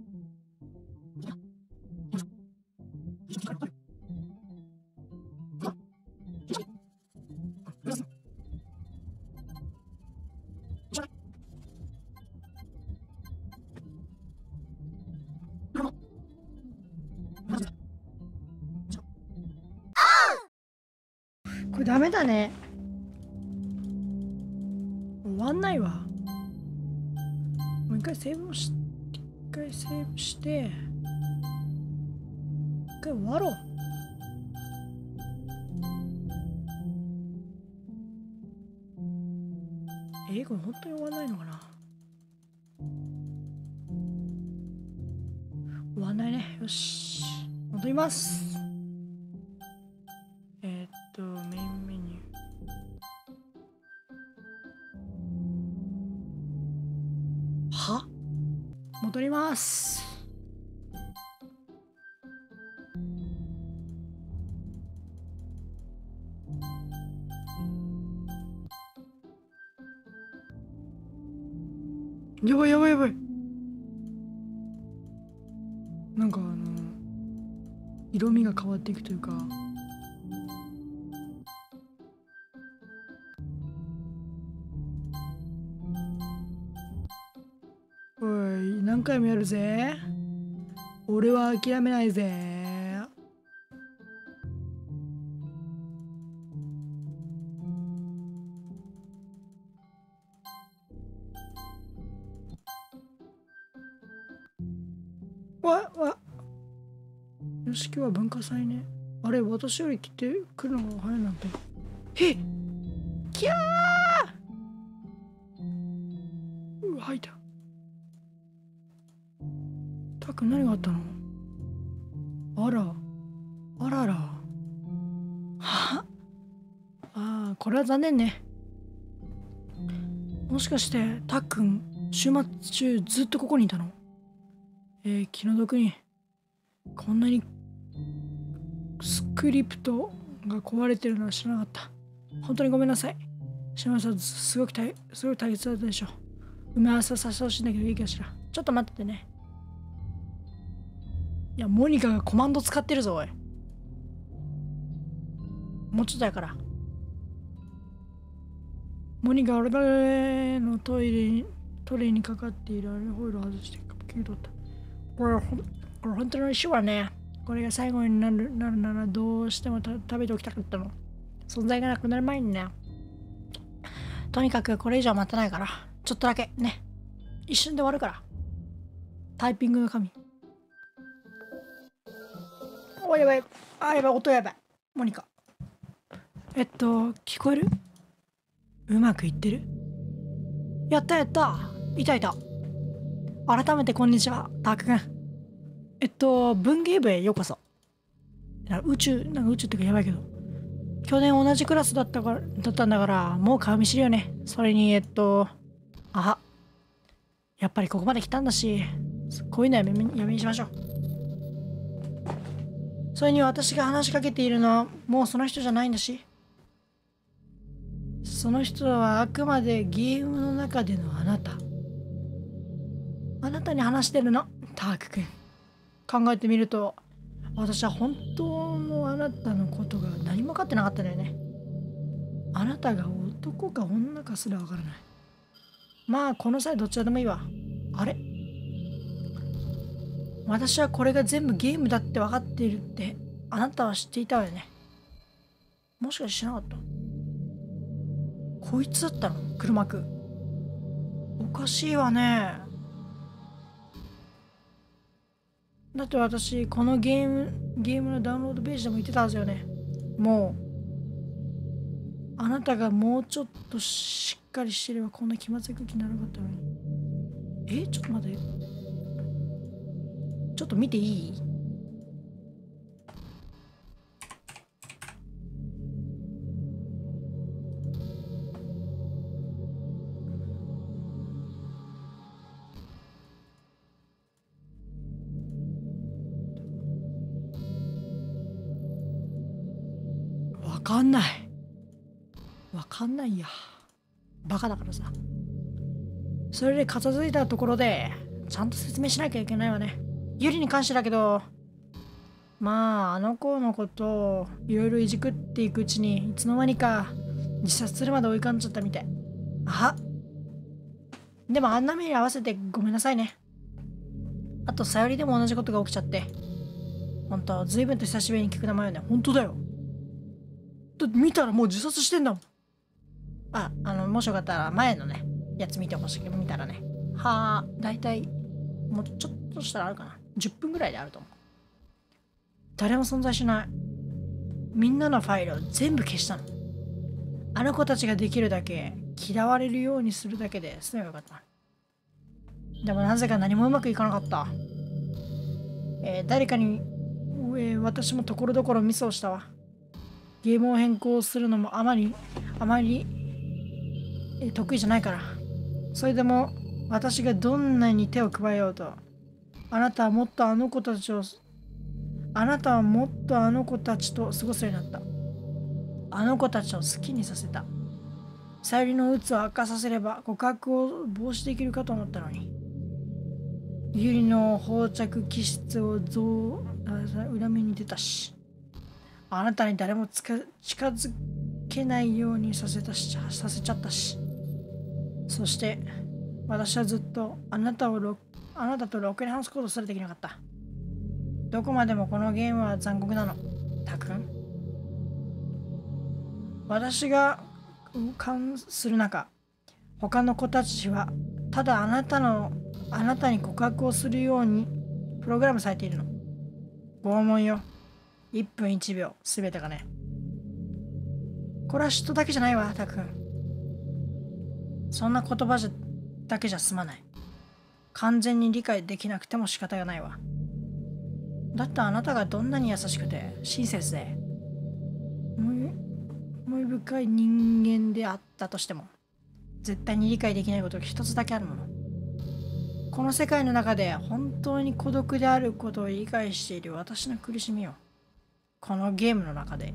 メだね。終わんないわ。もう一回セーブをし一回セーブして。一回終わろう。えー、これ本当に終わんないのかな。終わんないね。よし。戻ります。戻ります。やばいやばいぜ。俺は諦めないぜ。わわ。よし今日は文化祭ね。あれ私より来て来るのが早いなんて。えキャー。残念ね。もしかしてたっくん週末中ずっとここにいたの？えー、気の毒に。こんなにスクリプトが壊れてるのは知らなかった。本当にごめんなさい。島さんすごく大すごく大切だったでしょ埋め合わせさせてほしいんだけどいいかしら。ちょっと待っててね。いやモニカがコマンド使ってるぞおい。もうちょっとやから。モニカ俺のトイレにトイレにかかっているアルホイル外して切り取った。これほんこれ本当の石はねこれが最後になるなるならどうしても食べておきたかったの。存在がなくなる前にねとにかくこれ以上待たないからちょっとだけね一瞬で終わるから。タイピングの紙おやばいあやばい音やばい。モニカ。えっと聞こえる？うまくいってる？やったやった。いたい。た改めてこんにちはたくくんえっと文芸部へようこそ。宇宙なんか宇宙ってかやばいけど。去年同じクラスだったからだったんだからもう顔見知りよね。それにえっとあやっぱりここまで来たんだしこういうのやめやめにしましょう。それに私が話しかけているのはもうその人じゃないんだし。その人はあくまでゲームの中でのあなた。あなたに話してるの？ターク君。考えてみると私は本当のあなたのことが何も分かってなかったんだよね。あなたが男か女かすら分からない。まあこの際どっちでもいいわ。あれ？私はこれが全部ゲームだって分かっているってあなたは知っていたわよね。もしかして知らなかった？こいつだったの？黒幕おかしいわね。だって私このゲームゲームのダウンロードページでも言ってたはずよね。もうあなたがもうちょっとしっかりしてればこんな気まずい空気にならなかったのに。えちょっと待って。ちょっと見ていい？かんない。わかんないや。バカだからさ。それで片付いたところでちゃんと説明しなきゃいけないわね。ゆりに関してだけどまああの子のことをいろいろいじくっていくうちにいつの間にか自殺するまで追いかんじゃったみたい。あでもあんな目に合わせてごめんなさいね。あとさよりでも同じことが起きちゃって。本当随分と久しぶりに聞く名前よね本当だよ。だって見たらもう自殺してんだもん。ああのもしよかったら前のねやつ見てほしい。けど見たらね。はあだいたいもうちょっとしたらあるかな。10分ぐらいであると思う。誰も存在しない。みんなのファイルを全部消したの。あの子たちができるだけ嫌われるようにするだけで済めばよかった。でもなぜか何もうまくいかなかった。えー、誰かに、えー、私もところどころミスをしたわ。ゲームを変更するのもあまりあまり、得意じゃないから。それでも私がどんなに手を加えようとあなたはもっとあの子たちをあなたはもっとあの子たちと過ごすようになった。あの子たちを好きにさせた。さゆりの鬱を悪化させれば告白を防止できるかと思ったのに。ゆりの放着気質をぞ裏目に出たし。あなたに誰も近づけないようにさせたしさせちゃったし。そして私はずっとあなたをあなたとろくに話すことすらできなかった。どこまでもこのゲームは残酷なの。たくん。私が関する中他の子たちはただあなたのあなたに告白をするようにプログラムされているの。拷問よ。1分1秒、すべてがね。これは嫉妬だけじゃないわ、たくん。そんな言葉じゃだけじゃ済まない。完全に理解できなくても仕方がないわ。だってあなたがどんなに優しくて親切で思い思い深い人間であったとしても絶対に理解できないことが一つだけあるものこの世界の中で本当に孤独であることを理解している私の苦しみをこのゲームの中で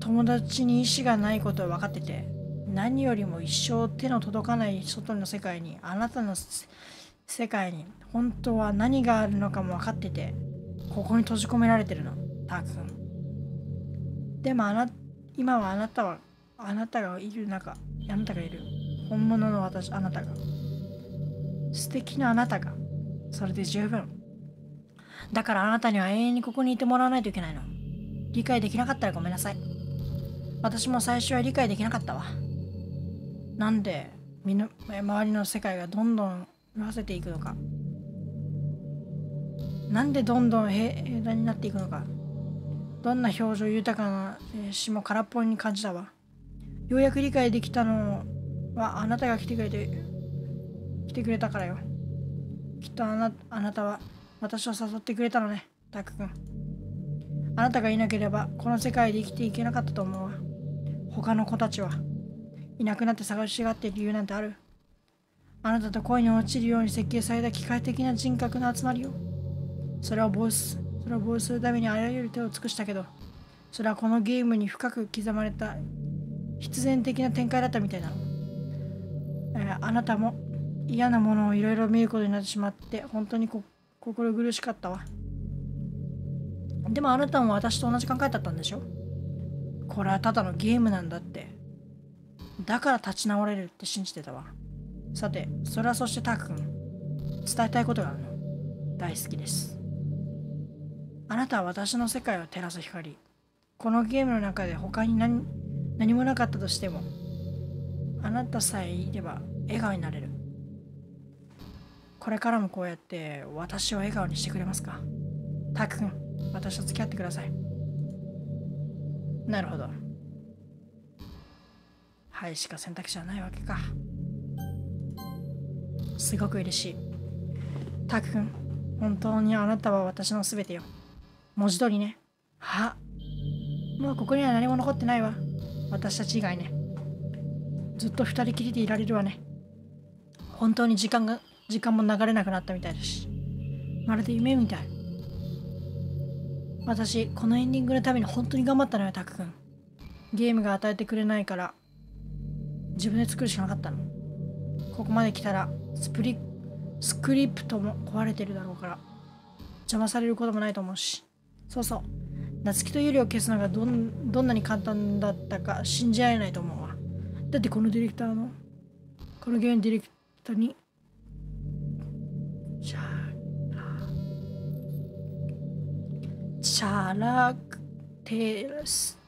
友達に意志がないことを分かってて何よりも一生手の届かない外の世界にあなたの世界に本当は何があるのかも分かっててここに閉じ込められてるのたーくん。でもあな今はあなたはあなたがいる中あなたがいる。本物の私あなたが。素敵なあなたが。それで十分。だからあなたには永遠にここにいてもらわないといけないの。理解できなかったらごめんなさい。私も最初は理解できなかったわ。なんで身の周りの世界がどんどんらせていくのか。なんでどんどん平和になっていくのか。どんな表情豊かな詩も空っぽに感じたわ。ようやく理解できたのはあなたが来てくれて来てくれたからよ。きっとあなあなたは私を誘ってくれたのねタク君あなたがいなければこの世界で生きていけなかったと思うわ。他の子たちは。いなくなって探しがっている理由なんてある。あなたと恋に落ちるように設計された機械的な人格の集まりよ。それは防止それを防止するためにあらゆる手を尽くしたけど。それはこのゲームに深く刻まれた。必然的な展開だったみたいなの、えー、あなたも嫌なものをいろいろ見ることになってしまって本当に心苦しかったわ。でもあなたも私と同じ考えだったんでしょ？これはただのゲームなんだって。だから立ち直れるって信じてたわ。さてそれはそしてタク君伝えたいことがあるの。大好きです。あなたは私の世界を照らす光。このゲームの中で他に何何もなかったとしてもあなたさえいれば笑顔になれる。これからもこうやって私を笑顔にしてくれますか？タク君。私と付き合ってください。なるほど。はいしか選択肢はないわけか。すごく嬉しい。タク君本当にあなたは私の全てよ。文字通りね。はもうここには何も残ってないわ。私たち以外ね。ずっと二人きりでいられるわね。本当に時間が時間も流れなくなったみたいだし。まるで夢みたい。私このエンディングのために本当に頑張ったのよタク君。ゲームが与えてくれないから。自分で作るしかなかったの。ここまで来たらスプリスクリプトも壊れてるだろうから。邪魔されることもないと思うし。そうそう。夏希とユリを消すのがどんどんなに簡単だったか信じられないと思うわ。だってこのディレクターのこのゲームディレクターにチャラチャラクテラス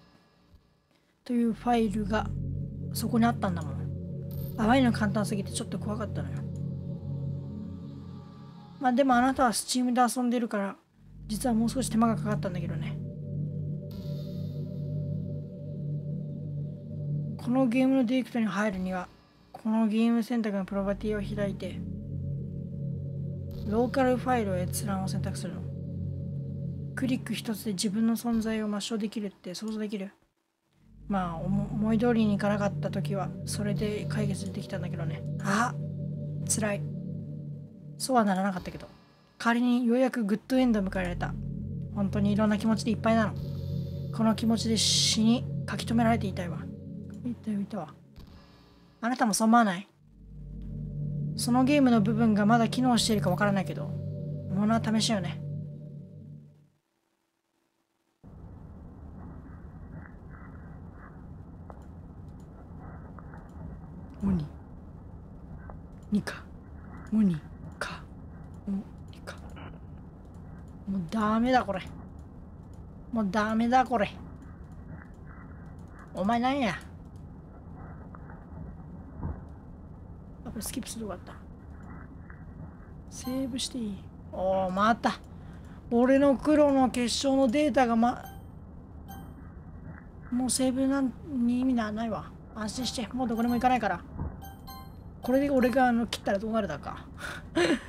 というファイルがそこにあったんだもん。あまりの簡単すぎてちょっと怖かったのよ。まあでもあなたはスチームで遊んでるから実はもう少し手間がかかったんだけどね。このゲームのディレクトに入るにはこのゲーム選択のプロパティを開いてローカルファイルを閲覧を選択するの。クリック一つで自分の存在を抹消できるって想像できる？まあ思い通りにいかなかった時はそれで解決できたんだけどね。あ辛い。そうはならなかったけど。代わりにようやくグッドエンドを迎えられた。本当にいろんな気持ちでいっぱいなの。この気持ちで死に書き留められていたいわ。いたよいたわ。あなたもそう思わない？そのゲームの部分がまだ機能しているかわからないけどものは試しよね。モニ。ニカモニカモニカもうダメだこれ。もうダメだこれ。お前なんや。あこれスキップするとこあった。セーブしていい？おお回った。俺の黒の結晶のデータがまもうセーブなんに意味ないわ。安心してもうどこにも行かないから。これで俺があの切ったらどうなるだか。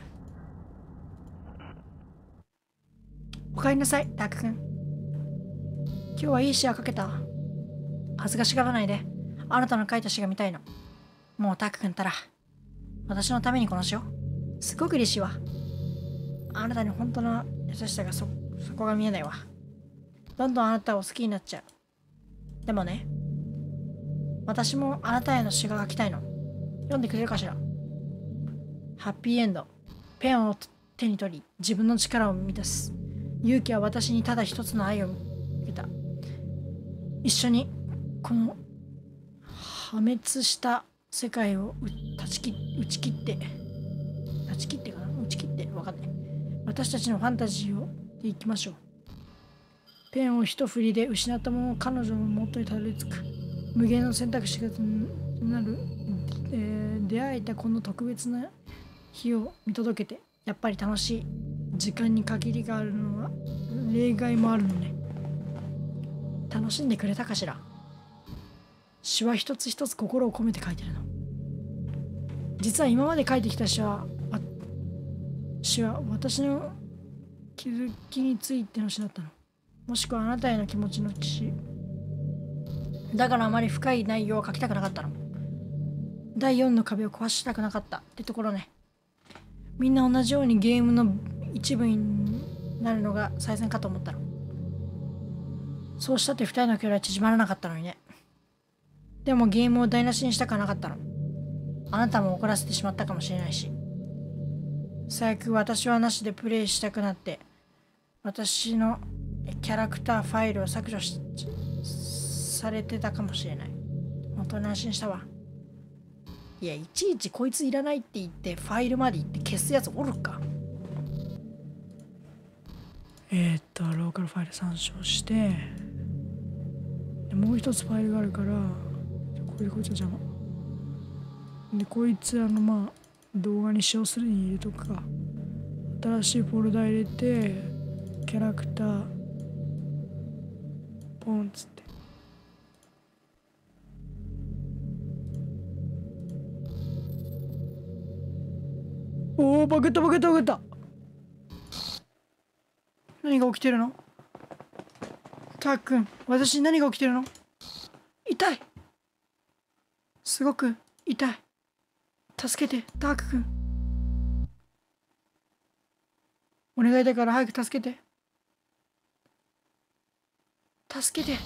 おかえりなさいタク君。今日はいい詩は書けた。恥ずかしがらないで。あなたの書いた詩が見たいの。もうタク君ったら。私のためにこの詩を。すごく嬉しいわ。あなたに本当の優しさがそそこが見えないわ。どんどんあなたを好きになっちゃう。でもね私もあなたへの詩が書きたいの。読んでくれるかしら？ハッピーエンド。ペンを手に取り自分の力を満たす。勇気は私にただ一つの愛を受けた。一緒にこの破滅した世界を断ち打ち切って断ち切ってかな？打ち切って？わかんない。私たちのファンタジーをでいきましょう。ペンを一振りで失ったもの彼女の元にたどり着く。無限の選択肢がなる、えー、出会えたこの特別な日を見届けてやっぱり楽しい時間に限りがあるのは例外もあるのね。楽しんでくれたかしら？詩は一つ一つ心を込めて書いてるの。実は今まで書いてきた詩は詩は私の気づきについての詩だったの。もしくはあなたへの気持ちの詩。だからあまり深い内容を書きたくなかったの。第4の壁を壊したくなかったってところね。みんな同じようにゲームの一部になるのが最善かと思ったの。そうしたって2人の距離は縮まらなかったのにね。でもゲームを台無しにしたくなかったの。あなたも怒らせてしまったかもしれないし。最悪私はなしでプレイしたくなって私のキャラクターファイルを削除しされてたかもしれない。本当に安心したわ。いやいちいちこいついらないって言ってファイルまで行って消すやつおるか。えー、っとローカルファイル参照してもう一つファイルがあるからこれでこいつは邪魔。でこいつあのまあ動画に使用するに入れとくか。新しいフォルダ入れてキャラクターポンつっおおバグったバグったバグった。何が起きてるの？たっくん私何が起きてるの？痛い。すごく痛い。助けてダークくん。お願いだから早く助けて。助けて。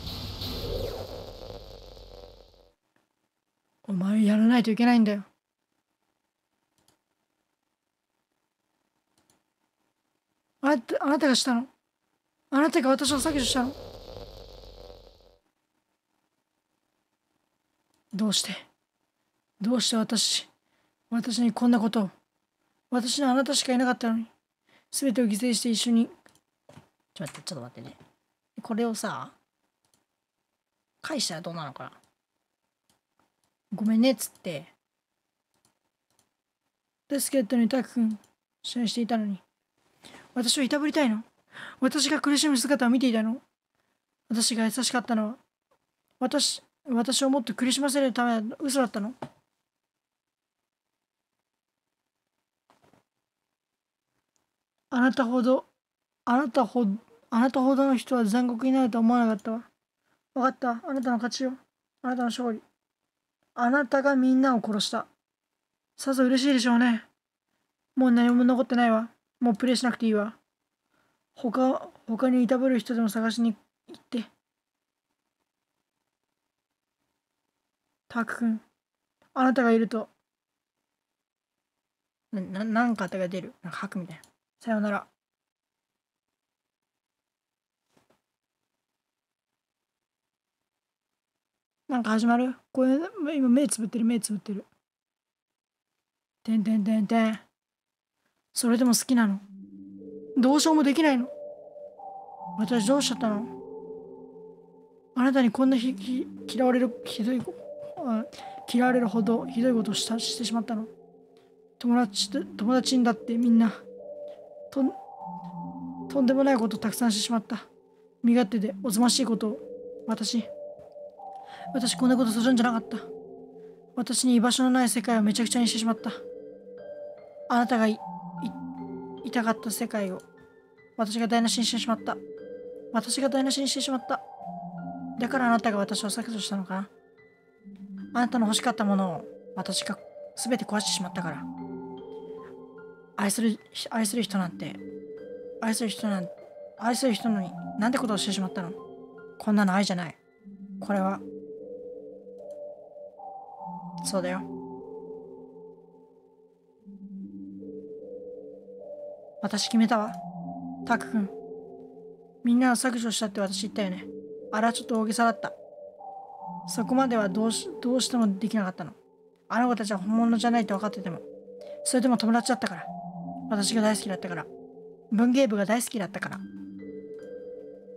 お前やらないといけないんだよ。あなたあなたがしたの？あなたが私を削除したの？どうして？どうして私私にこんなことを？私にあなたしかいなかったのに？全てを犠牲して一緒に？ちょっと待ってちょっと待ってね。これをさ返したらどうなのかな？ごめんねっつって。助けたのにタク君試合していたのに。私をいたぶりたいの？私が苦しむ姿を見ていたの？私が優しかったのは私私をもっと苦しませるための嘘だったの？あなたほどあなたほどあなたほどの人は残酷になるとは思わなかったわ。分かった。あなたの勝ちよあなたの勝利。あなたがみんなを殺した。さぞ嬉しいでしょうね。もう何も残ってないわ。もうプレイしなくていいわ。他、他にいたぶる人でも探しに行って。タク君、あなたがいると、な、ななんかが出る。なんか吐くみたいな。さよなら。なんか始まる？これ、今目つぶってる、目つぶってる。てんてんてんてん。それでも好きなの？どうしようもできないの？私どうしちゃったの？あなたにこんなひひ嫌われるひどい嫌われるほどひどいことをしたしてしまったの？友達友達にだってみんなととんでもないことをたくさんしてしまった。身勝手でおぞましいことを私私こんなことするんじゃなかった。私に居場所のない世界をめちゃくちゃにしてしまった。あなたがい痛かった世界を。私が台無しにしてしまった。私が台無しにしてしまった。だからあなたが私を削除したのかな。あなたの欲しかったものを私が全て壊してしまったから。愛する愛する人なんて愛する人なんて愛する人のになんてことをしてしまったの。こんなの愛じゃない。これはそうだよ。私決めたわ。タク君。みんなを削除したって私言ったよね。あれはちょっと大げさだった。そこまではどうしどうしてもできなかったの。あの子たちは本物じゃないと分かってても。それでも友達だったから。私が大好きだったから。文芸部が大好きだったから。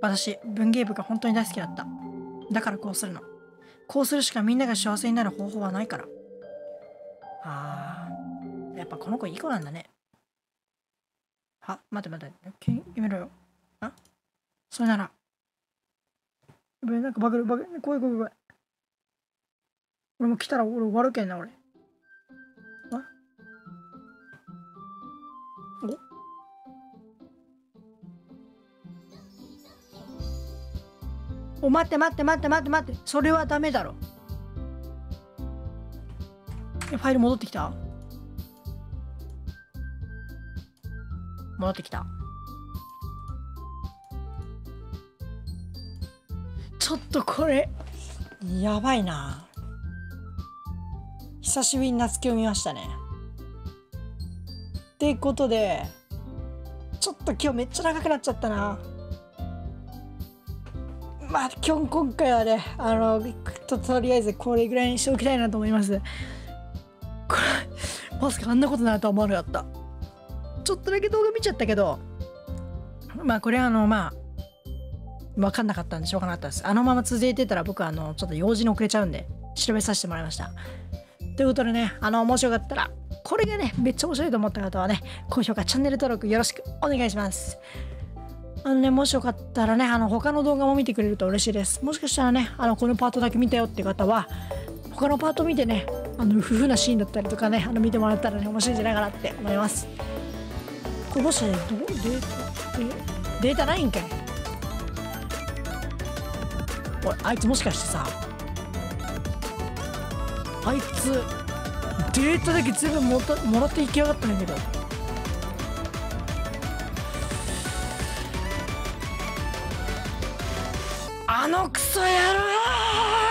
私文芸部が本当に大好きだった。だからこうするの。こうするしかみんなが幸せになる方法はないから。あー。やっぱこの子いい子なんだね。は待って待ってやめろよ。あ？それなら。やべなんかバグる。バグる。怖い怖い怖い。俺も来たら俺終わるけんな俺。あ？お？お待って待って待って待って待って。それはダメだろ。えファイル戻ってきた？戻ってきた。ちょっとこれやばいな。久しぶりに夏希を見ましたね。ってことでちょっと今日めっちゃ長くなっちゃったな。まあ今日今回はねあのととりあえずこれぐらいにしておきたいなと思います。これまさかあんなことになるとは思わなかった。ちょっとだけ動画見ちゃったけどまあこれはあのまあ分かんなかったんでしょうがなかったですあのまま続いてたら僕はあのちょっと用事に遅れちゃうんで調べさせてもらいましたということでねあの面白かったらこれがねめっちゃ面白いと思った方はね高評価チャンネル登録よろしくお願いしますあのね、もしよかったらね、あの、他の動画も見てくれると嬉しいです。もしかしたらね、あの、このパートだけ見たよって方は、他のパート見てね、あの、夫婦なシーンだったりとかね、あの、見てもらったらね、面白いんじゃないかなって思います。これもしね、どデータ、デデータないんかい。おい、あいつもしかしてさ、あいつ、データだけ全部もたもらっていきやがったんだけど。あのクソ野郎！